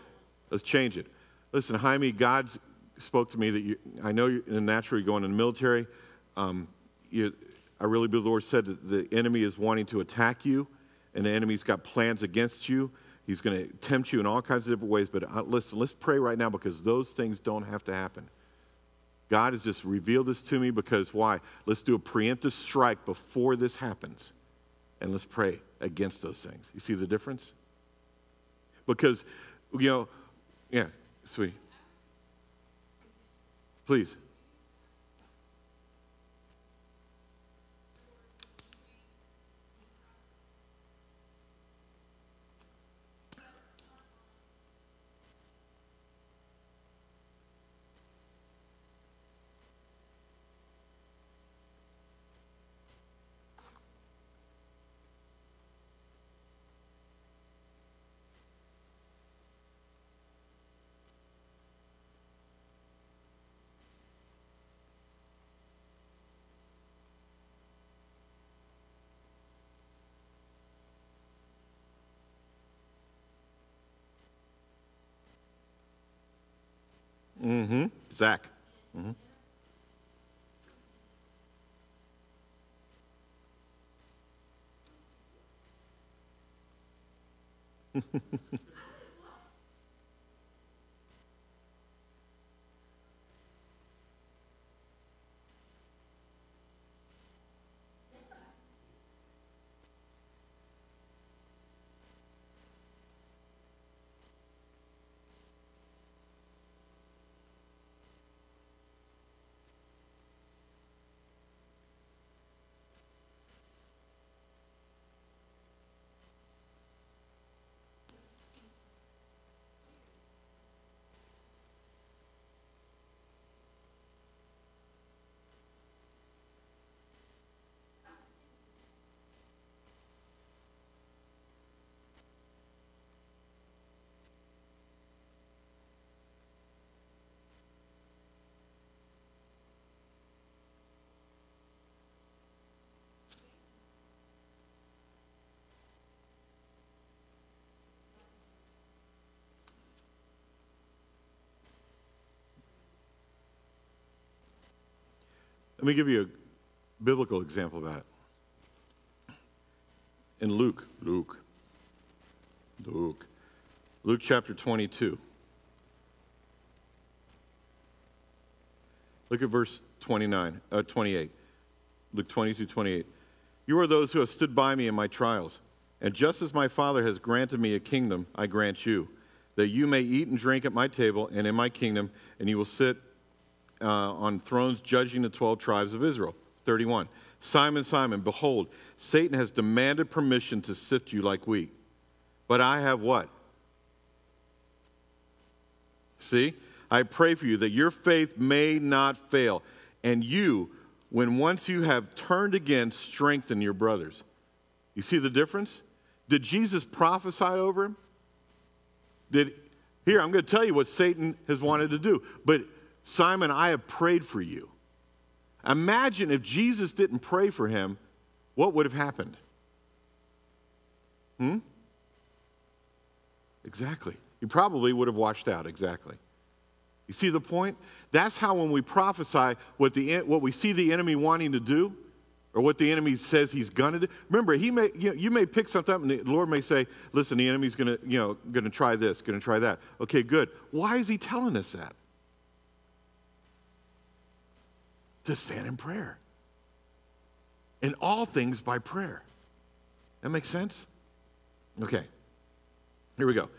let's change it. Listen, Jaime, God spoke to me that you, I know you're in the natural, you're going in the military. Um, you, I really believe the Lord said that the enemy is wanting to attack you, and the enemy's got plans against you. He's going to tempt you in all kinds of different ways. But uh, listen, let's pray right now because those things don't have to happen. God has just revealed this to me because why? Let's do a preemptive strike before this happens. And let's pray against those things. You see the difference? Because, you know, yeah, sweetie. Please. Mm-hmm. Zach. Mm-hmm. Let me give you a biblical example of that. In Luke, Luke, Luke, Luke chapter 22. Look at verse 29, uh, 28. Luke 22, 28. You are those who have stood by me in my trials. And just as my Father has granted me a kingdom, I grant you, that you may eat and drink at my table and in my kingdom, and you will sit uh, on thrones judging the 12 tribes of Israel. 31. Simon, Simon, behold, Satan has demanded permission to sift you like wheat. But I have what? See? I pray for you that your faith may not fail. And you, when once you have turned again, strengthen your brothers. You see the difference? Did Jesus prophesy over him? Did here, I'm going to tell you what Satan has wanted to do. But Simon, I have prayed for you. Imagine if Jesus didn't pray for him, what would have happened? Hmm? Exactly. He probably would have washed out, exactly. You see the point? That's how when we prophesy what, the, what we see the enemy wanting to do, or what the enemy says he's going to do. Remember, he may, you, know, you may pick something up and the Lord may say, listen, the enemy's going to, you know, going to try this, going to try that. Okay, good. Why is he telling us that? To stand in prayer. In all things by prayer. That makes sense? Okay. Here we go.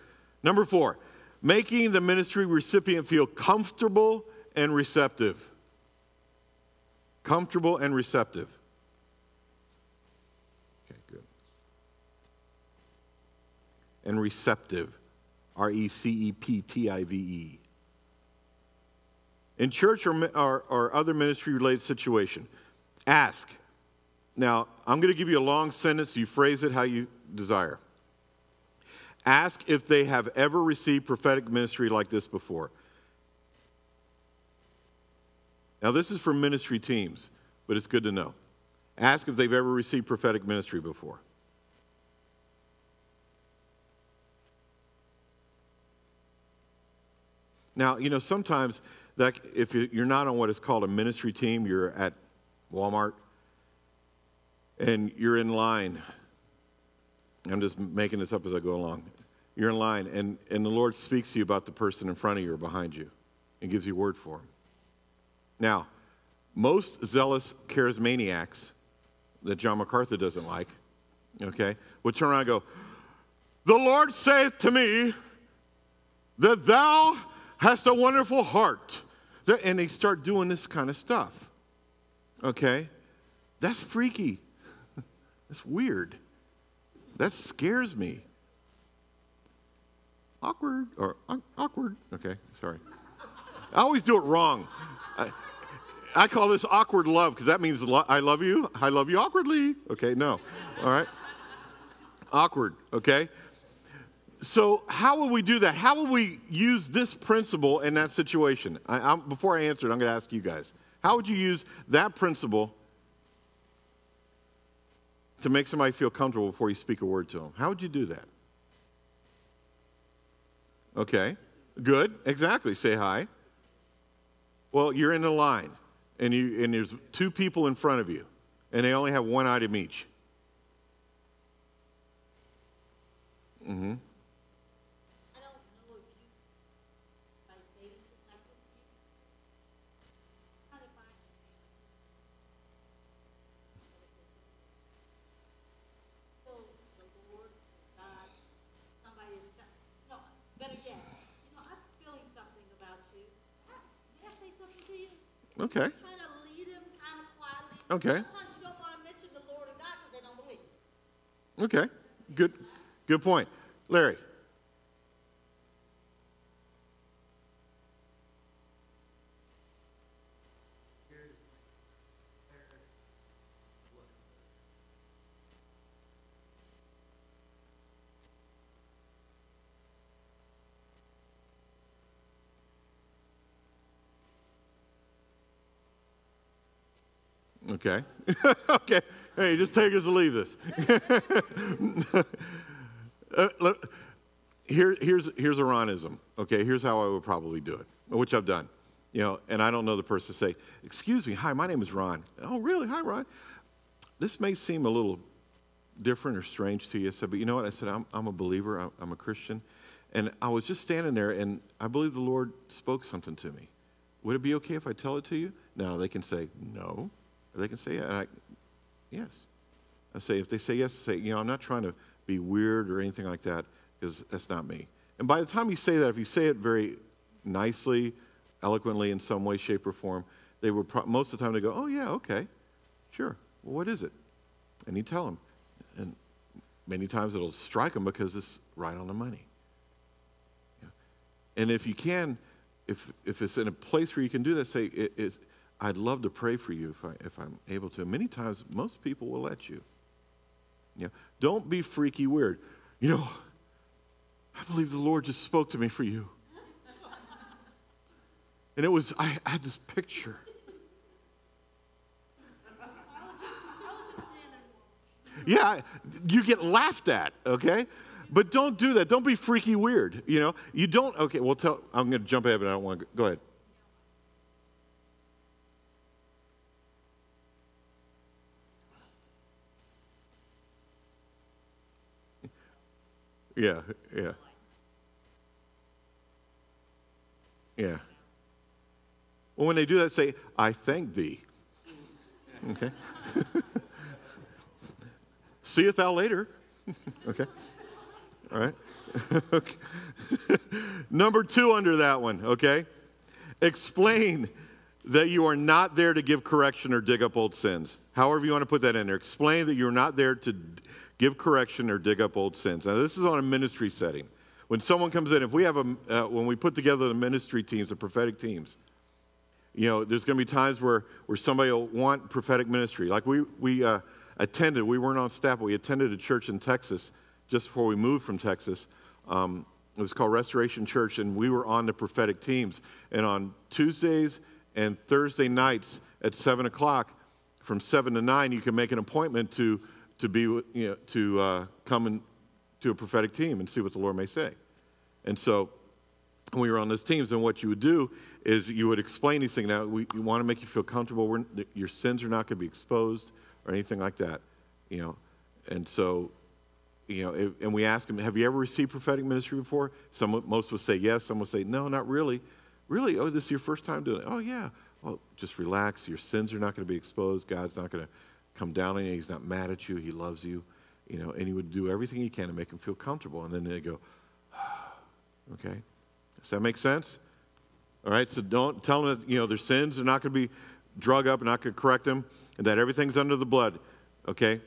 Number four, making the ministry recipient feel comfortable and receptive. Comfortable and receptive. Okay, good. And receptive. R E C E P T I V E in church or, or, or other ministry related situation, ask. Now, I'm going to give you a long sentence. You phrase it how you desire. Ask if they have ever received prophetic ministry like this before. Now, this is for ministry teams, but it's good to know. Ask if they've ever received prophetic ministry before. Now, you know, sometimes that if you're not on what is called a ministry team, you're at Walmart and you're in line. I'm just making this up as I go along. You're in line, and, and the Lord speaks to you about the person in front of you or behind you and gives you word for him. Now, most zealous charismaniacs that John MacArthur doesn't like, okay, would turn around and go, The Lord saith to me that thou hast a wonderful heart. And they start doing this kind of stuff, okay? That's freaky. That's weird. That scares me. Awkward or awkward. Okay, sorry. I always do it wrong. I, I call this awkward love because that means lo- I love you. I love you awkwardly. Okay, no. All right. Awkward, okay? So, how will we do that? How will we use this principle in that situation? I, before I answer it, I'm going to ask you guys. How would you use that principle to make somebody feel comfortable before you speak a word to them? How would you do that? Okay, good, exactly. Say hi. Well, you're in the line, and, you, and there's two people in front of you, and they only have one item each. Mm-hmm. Okay. Okay. Okay. Good. Good point, Larry. Okay. okay. Hey, just take us or leave this. uh, look, here, here's, here's a Ronism. Okay, here's how I would probably do it, which I've done. You know, and I don't know the person to say, excuse me, hi, my name is Ron. Oh, really? Hi, Ron. This may seem a little different or strange to you. I said, but you know what? I said, I'm, I'm a believer. I'm a Christian. And I was just standing there, and I believe the Lord spoke something to me. Would it be okay if I tell it to you? Now, they can say, no. They can say, yeah, I, yes. I say, if they say yes, say, you know, I'm not trying to be weird or anything like that, because that's not me. And by the time you say that, if you say it very nicely, eloquently in some way, shape, or form, they pro- most of the time they go, oh yeah, okay, sure. Well, what is it? And you tell them, and many times it'll strike them because it's right on the money. Yeah. And if you can, if if it's in a place where you can do that, say it is I'd love to pray for you if, I, if I'm able to. Many times, most people will let you. Yeah. Don't be freaky weird. You know, I believe the Lord just spoke to me for you. And it was, I had this picture. Yeah, you get laughed at, okay? But don't do that. Don't be freaky weird. You know, you don't, okay, well, tell, I'm going to jump ahead, but I don't want to, go ahead. Yeah, yeah. Yeah. Well, when they do that, say, I thank thee. Okay? Seeth thou later. okay? All right? okay. Number two under that one, okay? Explain that you are not there to give correction or dig up old sins. However, you want to put that in there. Explain that you're not there to give correction, or dig up old sins. Now, this is on a ministry setting. When someone comes in, if we have a, uh, when we put together the ministry teams, the prophetic teams, you know, there's going to be times where, where somebody will want prophetic ministry. Like we, we uh, attended, we weren't on staff, but we attended a church in Texas just before we moved from Texas. Um, it was called Restoration Church, and we were on the prophetic teams. And on Tuesdays and Thursday nights at 7 o'clock, from 7 to 9, you can make an appointment to to be, you know, to uh, come and to a prophetic team and see what the Lord may say. And so we were on those teams, and what you would do is you would explain these things. Now, we, we want to make you feel comfortable. We're, your sins are not going to be exposed or anything like that, you know. And so, you know, it, and we ask them, have you ever received prophetic ministry before? Some, most would say yes. Some would say, no, not really. Really? Oh, this is your first time doing it? Oh, yeah. oh, just relax. Your sins are not going to be exposed. God's not going to come down on you. He's not mad at you. He loves you. You know, and he would do everything he can to make him feel comfortable. And then they go, okay. Does that make sense? All right, so don't tell them that, you know, their sins are not going to be drug up and not going to correct them, and that everything's under the blood, okay?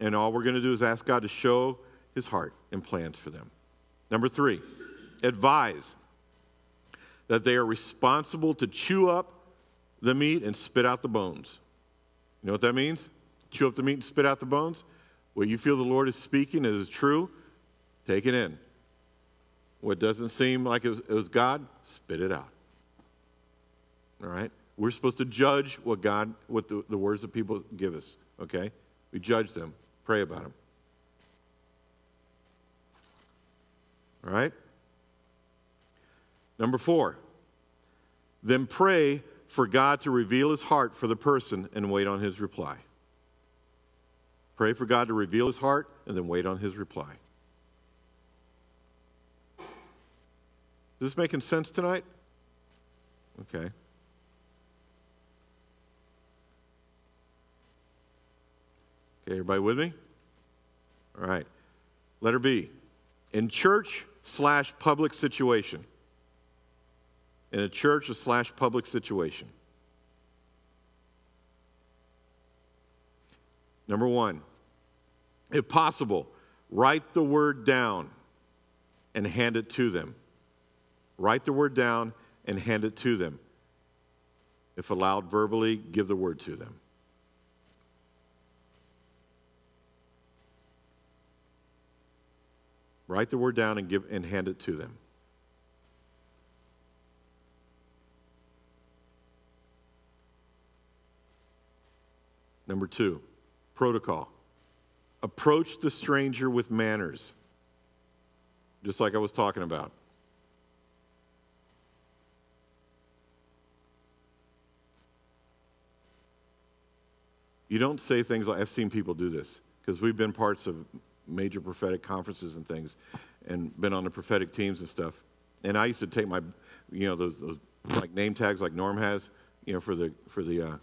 And all we're going to do is ask God to show his heart and plans for them. Number three, advise that they are responsible to chew up the meat and spit out the bones. You know what that means? Chew up the meat and spit out the bones? What you feel the Lord is speaking is true, take it in. What doesn't seem like it was, it was God, spit it out. All right? We're supposed to judge what God, what the, the words that people give us, okay? We judge them, pray about them. All right? Number four, then pray for God to reveal his heart for the person and wait on his reply. Pray for God to reveal his heart and then wait on his reply. Is this making sense tonight? Okay. Okay, everybody with me? All right. Letter B. In church slash public situation. In a church slash public situation. Number one, if possible, write the word down and hand it to them. Write the word down and hand it to them. If allowed verbally, give the word to them. Write the word down and, give, and hand it to them. Number two, protocol. Approach the stranger with manners, just like I was talking about. You don't say things like, I've seen people do this because we've been parts of major prophetic conferences and things and been on the prophetic teams and stuff. And I used to take my, you know, those, those like name tags like Norm has, you know, for the, for the, uh,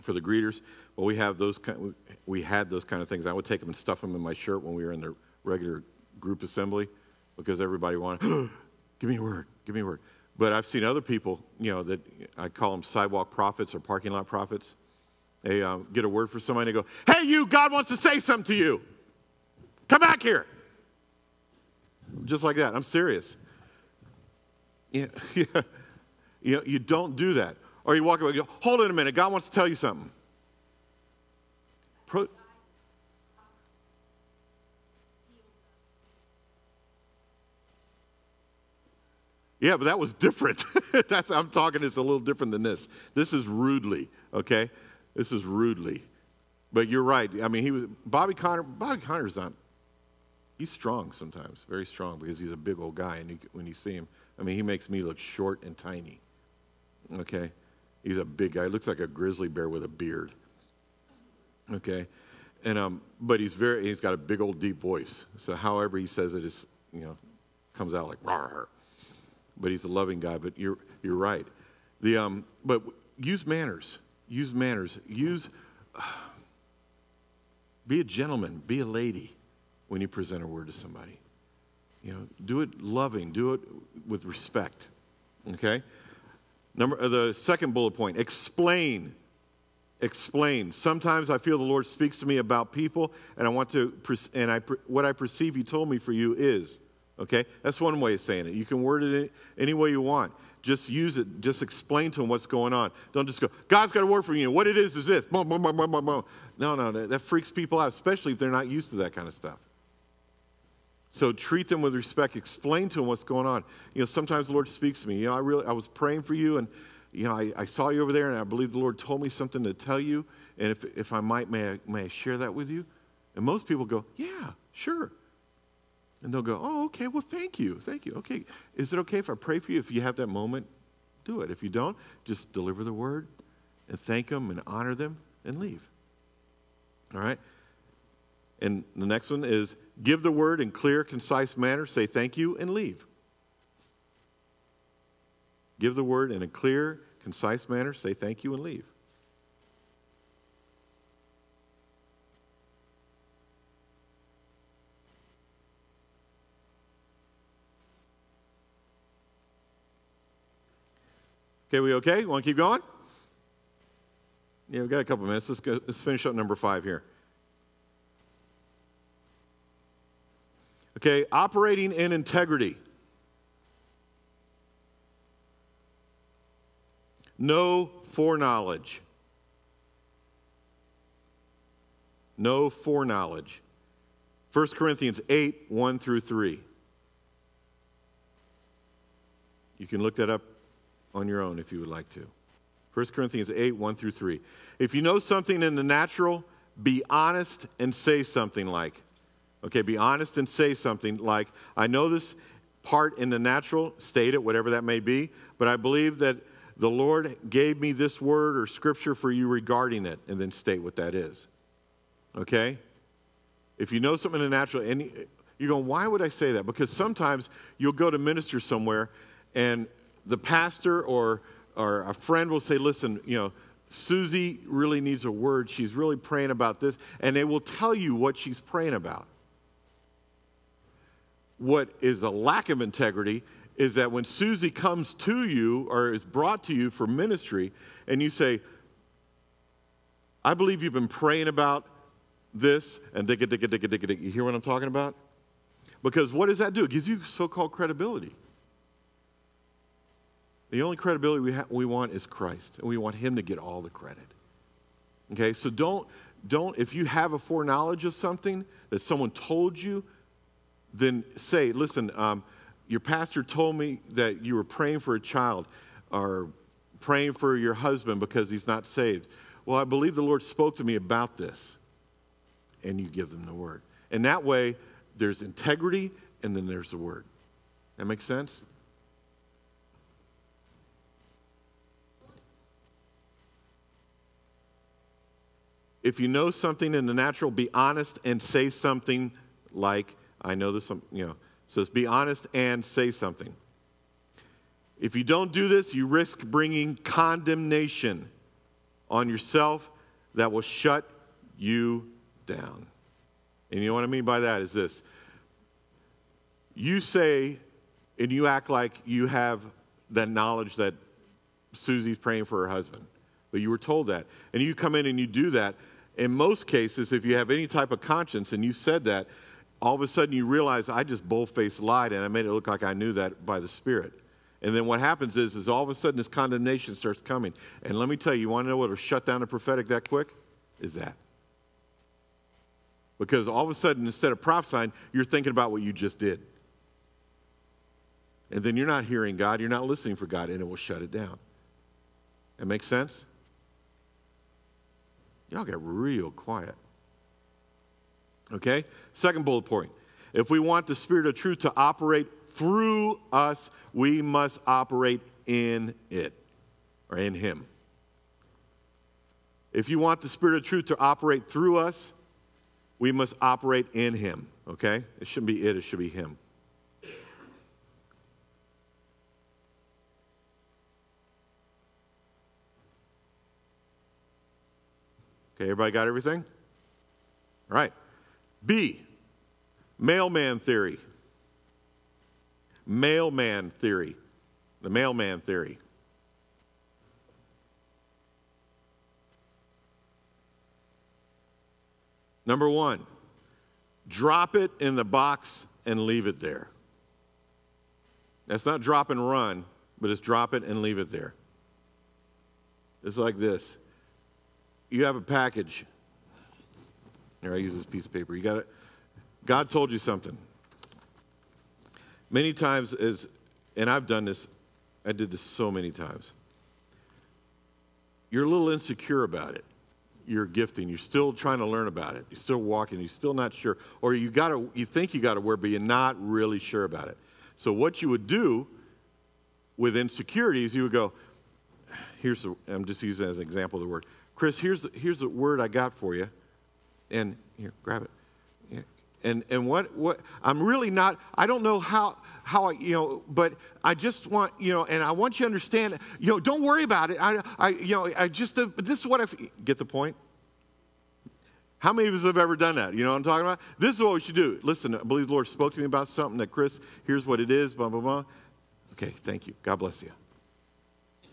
for the greeters. Well, we have those kind, we had those kind of things. I would take them and stuff them in my shirt when we were in the regular group assembly because everybody wanted, give me a word, give me a word. But I've seen other people, you know, that I call them sidewalk prophets or parking lot prophets they uh, get a word for somebody and go, Hey, you, God wants to say something to you. Come back here. Just like that. I'm serious. Yeah, yeah. You, know, you don't do that. Or you walk away and go, Hold it a minute. God wants to tell you something. Pro- yeah, but that was different. That's I'm talking. It's a little different than this. This is rudely, okay? This is rudely. But you're right. I mean, he was Bobby Conner. Bobby Conner's not. He's strong sometimes, very strong because he's a big old guy. And you, when you see him, I mean, he makes me look short and tiny. Okay, he's a big guy. He looks like a grizzly bear with a beard. Okay, and um, but he's very. He's got a big old deep voice. So however he says it is, you know, comes out like rawr. But he's a loving guy. But you're you're right. The um, but use manners use manners, use, be a gentleman, be a lady when you present a word to somebody. You know, do it loving, do it with respect. Okay? Number uh, the second bullet point, explain. Explain. Sometimes I feel the Lord speaks to me about people, and I want to, and I, what I perceive He told me for you is, okay? That's one way of saying it. You can word it any way you want. Just use it. Just explain to them what's going on. Don't just go, God's got a word for you. What it is is this. No, no, that, that freaks people out, especially if they're not used to that kind of stuff. So treat them with respect. Explain to them what's going on. You know, sometimes the Lord speaks to me. You know, I really, I was praying for you, and you know, I, I saw you over there, and I believe the Lord told me something to tell you. And if, if I might, may I, may I share that with you? And most people go, Yeah, sure. And they'll go, Oh, okay, well, thank you. Thank you. Okay. Is it okay if I pray for you? If you have that moment, do it. If you don't, just deliver the word and thank them and honor them and leave. All right? And the next one is give the word in clear, concise manner, say thank you, and leave. Give the word in a clear, concise manner, say thank you, and leave. Okay, we okay? Want to keep going? Yeah, we've got a couple minutes. Let's, go, let's finish up number five here. Okay, operating in integrity. No foreknowledge. No foreknowledge. 1 Corinthians 8, 1 through 3. You can look that up on your own if you would like to. 1 Corinthians 8, 1 through 3. If you know something in the natural, be honest and say something like, okay, be honest and say something like, I know this part in the natural, state it, whatever that may be, but I believe that the Lord gave me this word or scripture for you regarding it, and then state what that is. Okay? If you know something in the natural, and you're going, why would I say that? Because sometimes you'll go to minister somewhere, and the pastor or, or a friend will say, listen, you know, Susie really needs a word. She's really praying about this. And they will tell you what she's praying about. What is a lack of integrity is that when Susie comes to you or is brought to you for ministry, and you say, I believe you've been praying about this, and digga, digga, digga, digga, digga. You hear what I'm talking about? Because what does that do? It gives you so called credibility. The only credibility we, ha- we want is Christ, and we want Him to get all the credit. Okay, so don't, don't, if you have a foreknowledge of something that someone told you, then say, listen, um, your pastor told me that you were praying for a child or praying for your husband because he's not saved. Well, I believe the Lord spoke to me about this. And you give them the word. And that way, there's integrity and then there's the word. That makes sense? if you know something in the natural, be honest and say something like, I know this, you know, says be honest and say something. If you don't do this, you risk bringing condemnation on yourself that will shut you down. And you know what I mean by that is this you say and you act like you have that knowledge that Susie's praying for her husband, but you were told that. And you come in and you do that, in most cases, if you have any type of conscience and you said that, all of a sudden you realize I just bull-faced lied and I made it look like I knew that by the Spirit. And then what happens is, is all of a sudden this condemnation starts coming. And let me tell you, you want to know what will shut down the prophetic that quick? Is that. Because all of a sudden, instead of prophesying, you're thinking about what you just did. And then you're not hearing God, you're not listening for God, and it will shut it down. That makes sense? Y'all get real quiet. Okay? Second bullet point. If we want the Spirit of truth to operate through us, we must operate in it or in Him. If you want the Spirit of truth to operate through us, we must operate in Him. Okay? It shouldn't be it, it should be Him. Okay, everybody got everything? All right. B, mailman theory. Mailman theory. The mailman theory. Number one, drop it in the box and leave it there. That's not drop and run, but it's drop it and leave it there. It's like this you have a package. Here, I use this piece of paper. You got it. God told you something. Many times, as and I've done this, I did this so many times. You're a little insecure about it. You're gifting. You're still trying to learn about it. You're still walking. You're still not sure, or you got to. You think you got to wear, but you're not really sure about it. So what you would do with insecurities, you would go. Here's. The, I'm just using as an example of the word Chris, here's, here's a word I got for you. And here, grab it. And, and what, what, I'm really not, I don't know how, how I, you know, but I just want, you know, and I want you to understand, you know, don't worry about it. I, I you know, I just, uh, this is what I, get the point? How many of us have ever done that? You know what I'm talking about? This is what we should do. Listen, I believe the Lord spoke to me about something that, Chris, here's what it is, blah, blah, blah. Okay, thank you. God bless you.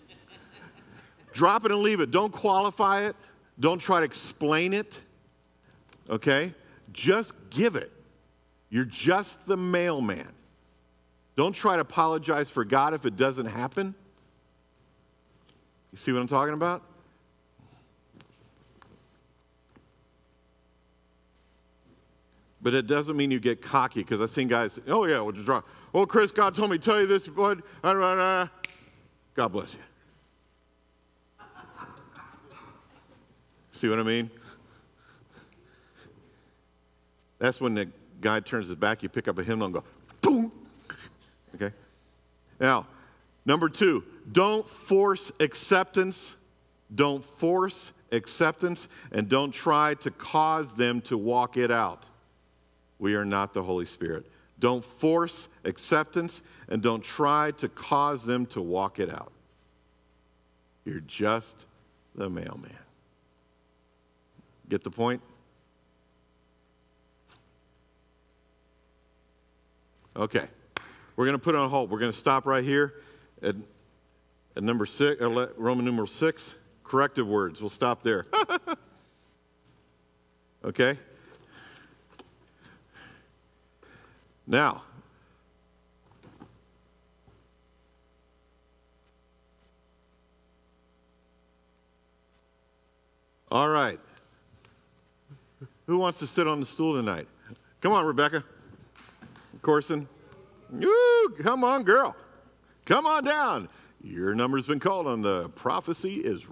Drop it and leave it. Don't qualify it. Don't try to explain it. Okay? Just give it. You're just the mailman. Don't try to apologize for God if it doesn't happen. You see what I'm talking about? But it doesn't mean you get cocky because I've seen guys oh, yeah, we'll just draw. Oh, Chris, God told me to tell you this. What? God bless you. See what I mean? That's when the guy turns his back, you pick up a hymnal and go, boom. Okay? Now, number two, don't force acceptance. Don't force acceptance and don't try to cause them to walk it out. We are not the Holy Spirit. Don't force acceptance and don't try to cause them to walk it out. You're just the mailman. Get the point? Okay. We're going to put on hold. We're going to stop right here at, at number six, uh, Roman numeral six, corrective words. We'll stop there. okay? Now, all right. Who wants to sit on the stool tonight? Come on, Rebecca. Corson. Come on, girl. Come on down. Your number's been called on the prophecy is